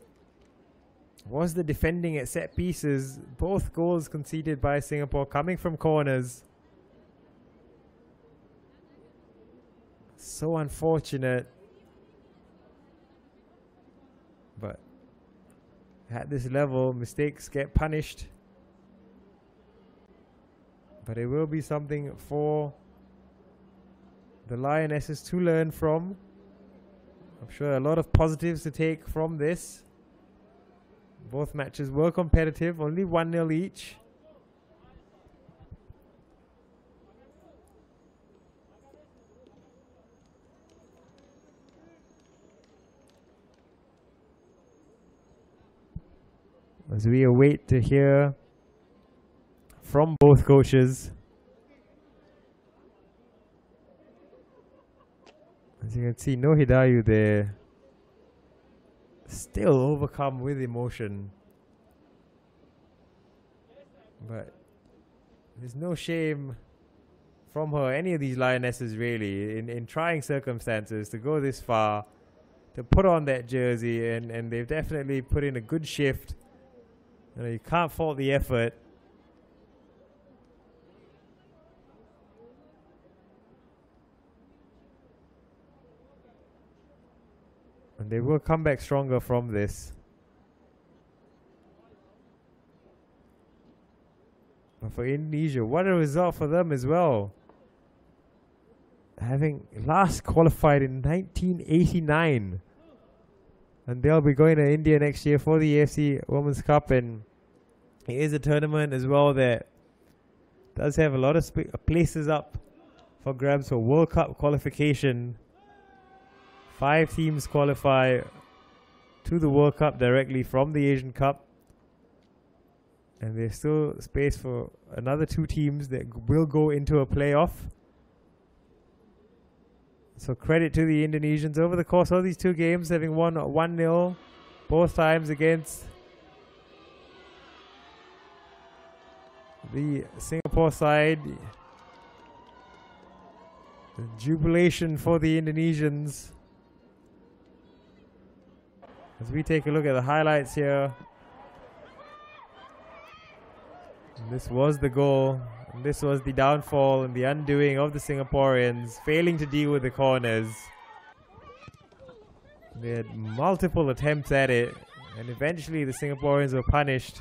was the defending at set pieces. Both goals conceded by Singapore coming from corners. So unfortunate. But at this level, mistakes get punished. But it will be something for the Lionesses to learn from. I'm sure a lot of positives to take from this. Both matches were competitive, only 1 0 each. As we await to hear from both coaches. As you can see, Nur Hidayu there still overcome with emotion. But there's no shame from her, any of these lionesses really, in, in trying circumstances to go this far, to put on that jersey, and, and they've definitely put in a good shift. You, know, you can't fault the effort. And they will come back stronger from this. But for Indonesia, what a result for them as well. Having last qualified in 1989. and they'll be going to India next year for the AFC Women's Cup, and it is a tournament as well that does have a lot of places up for grabs for World Cup qualification. Five teams qualify to the World Cup directly from the Asian Cup. And there's still space for another two teams that will go into a playoff. So credit to the Indonesians over the course of these two games, having won 1 0 both times against the Singapore side. The jubilation for the Indonesians. As we take a look at the highlights here. This was the goal. This was the downfall and the undoing of the Singaporeans, failing to deal with the corners. They had multiple attempts at it, and eventually the Singaporeans were punished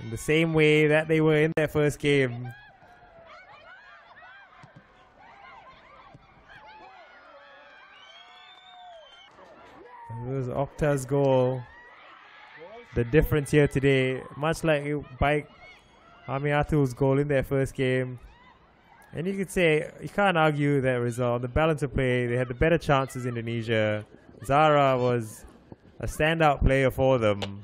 in the same way that they were in their first game. It was Okta's goal. The difference here today, much like by Amiatu's goal in their first game. And you could say, you can't argue that result. The balance of play, they had the better chances, Indonesia. Zahra was a standout player for them.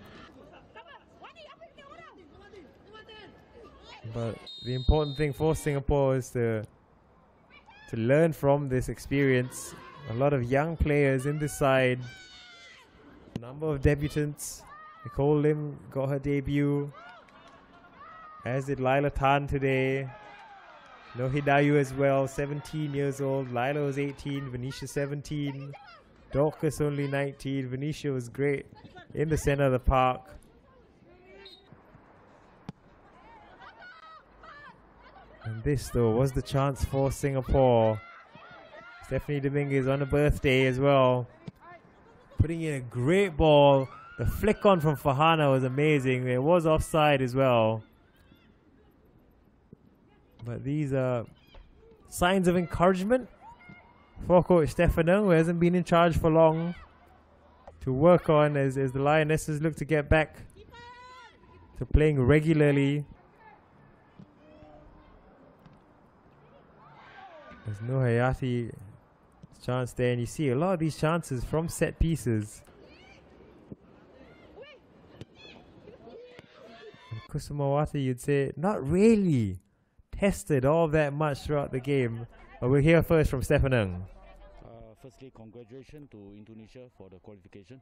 But the important thing for Singapore is to to learn from this experience. A lot of young players in this side. Number of debutants. Nicole Lim got her debut. As did Lila Tan today. Nur Hidayu as well, 17 years old. Lila was 18, Venetia 17. Dorcas only 19. Venetia was great in the center of the park. And this, though, was the chance for Singapore. Stephanie Dominguez on a birthday as well. Putting in a great ball. The flick on from Farhana was amazing. It was offside as well. But these are signs of encouragement for Coach Stefano, who hasn't been in charge for long, to work on as, as the Lionesses look to get back to playing regularly. There's Nur Hayati chance there, and you see a lot of these chances from set pieces. Kusumawati, you'd say, not really tested all that much throughout the game. But we'll hear first from Stephen Ng. Uh, firstly, congratulations to Indonesia for the qualification.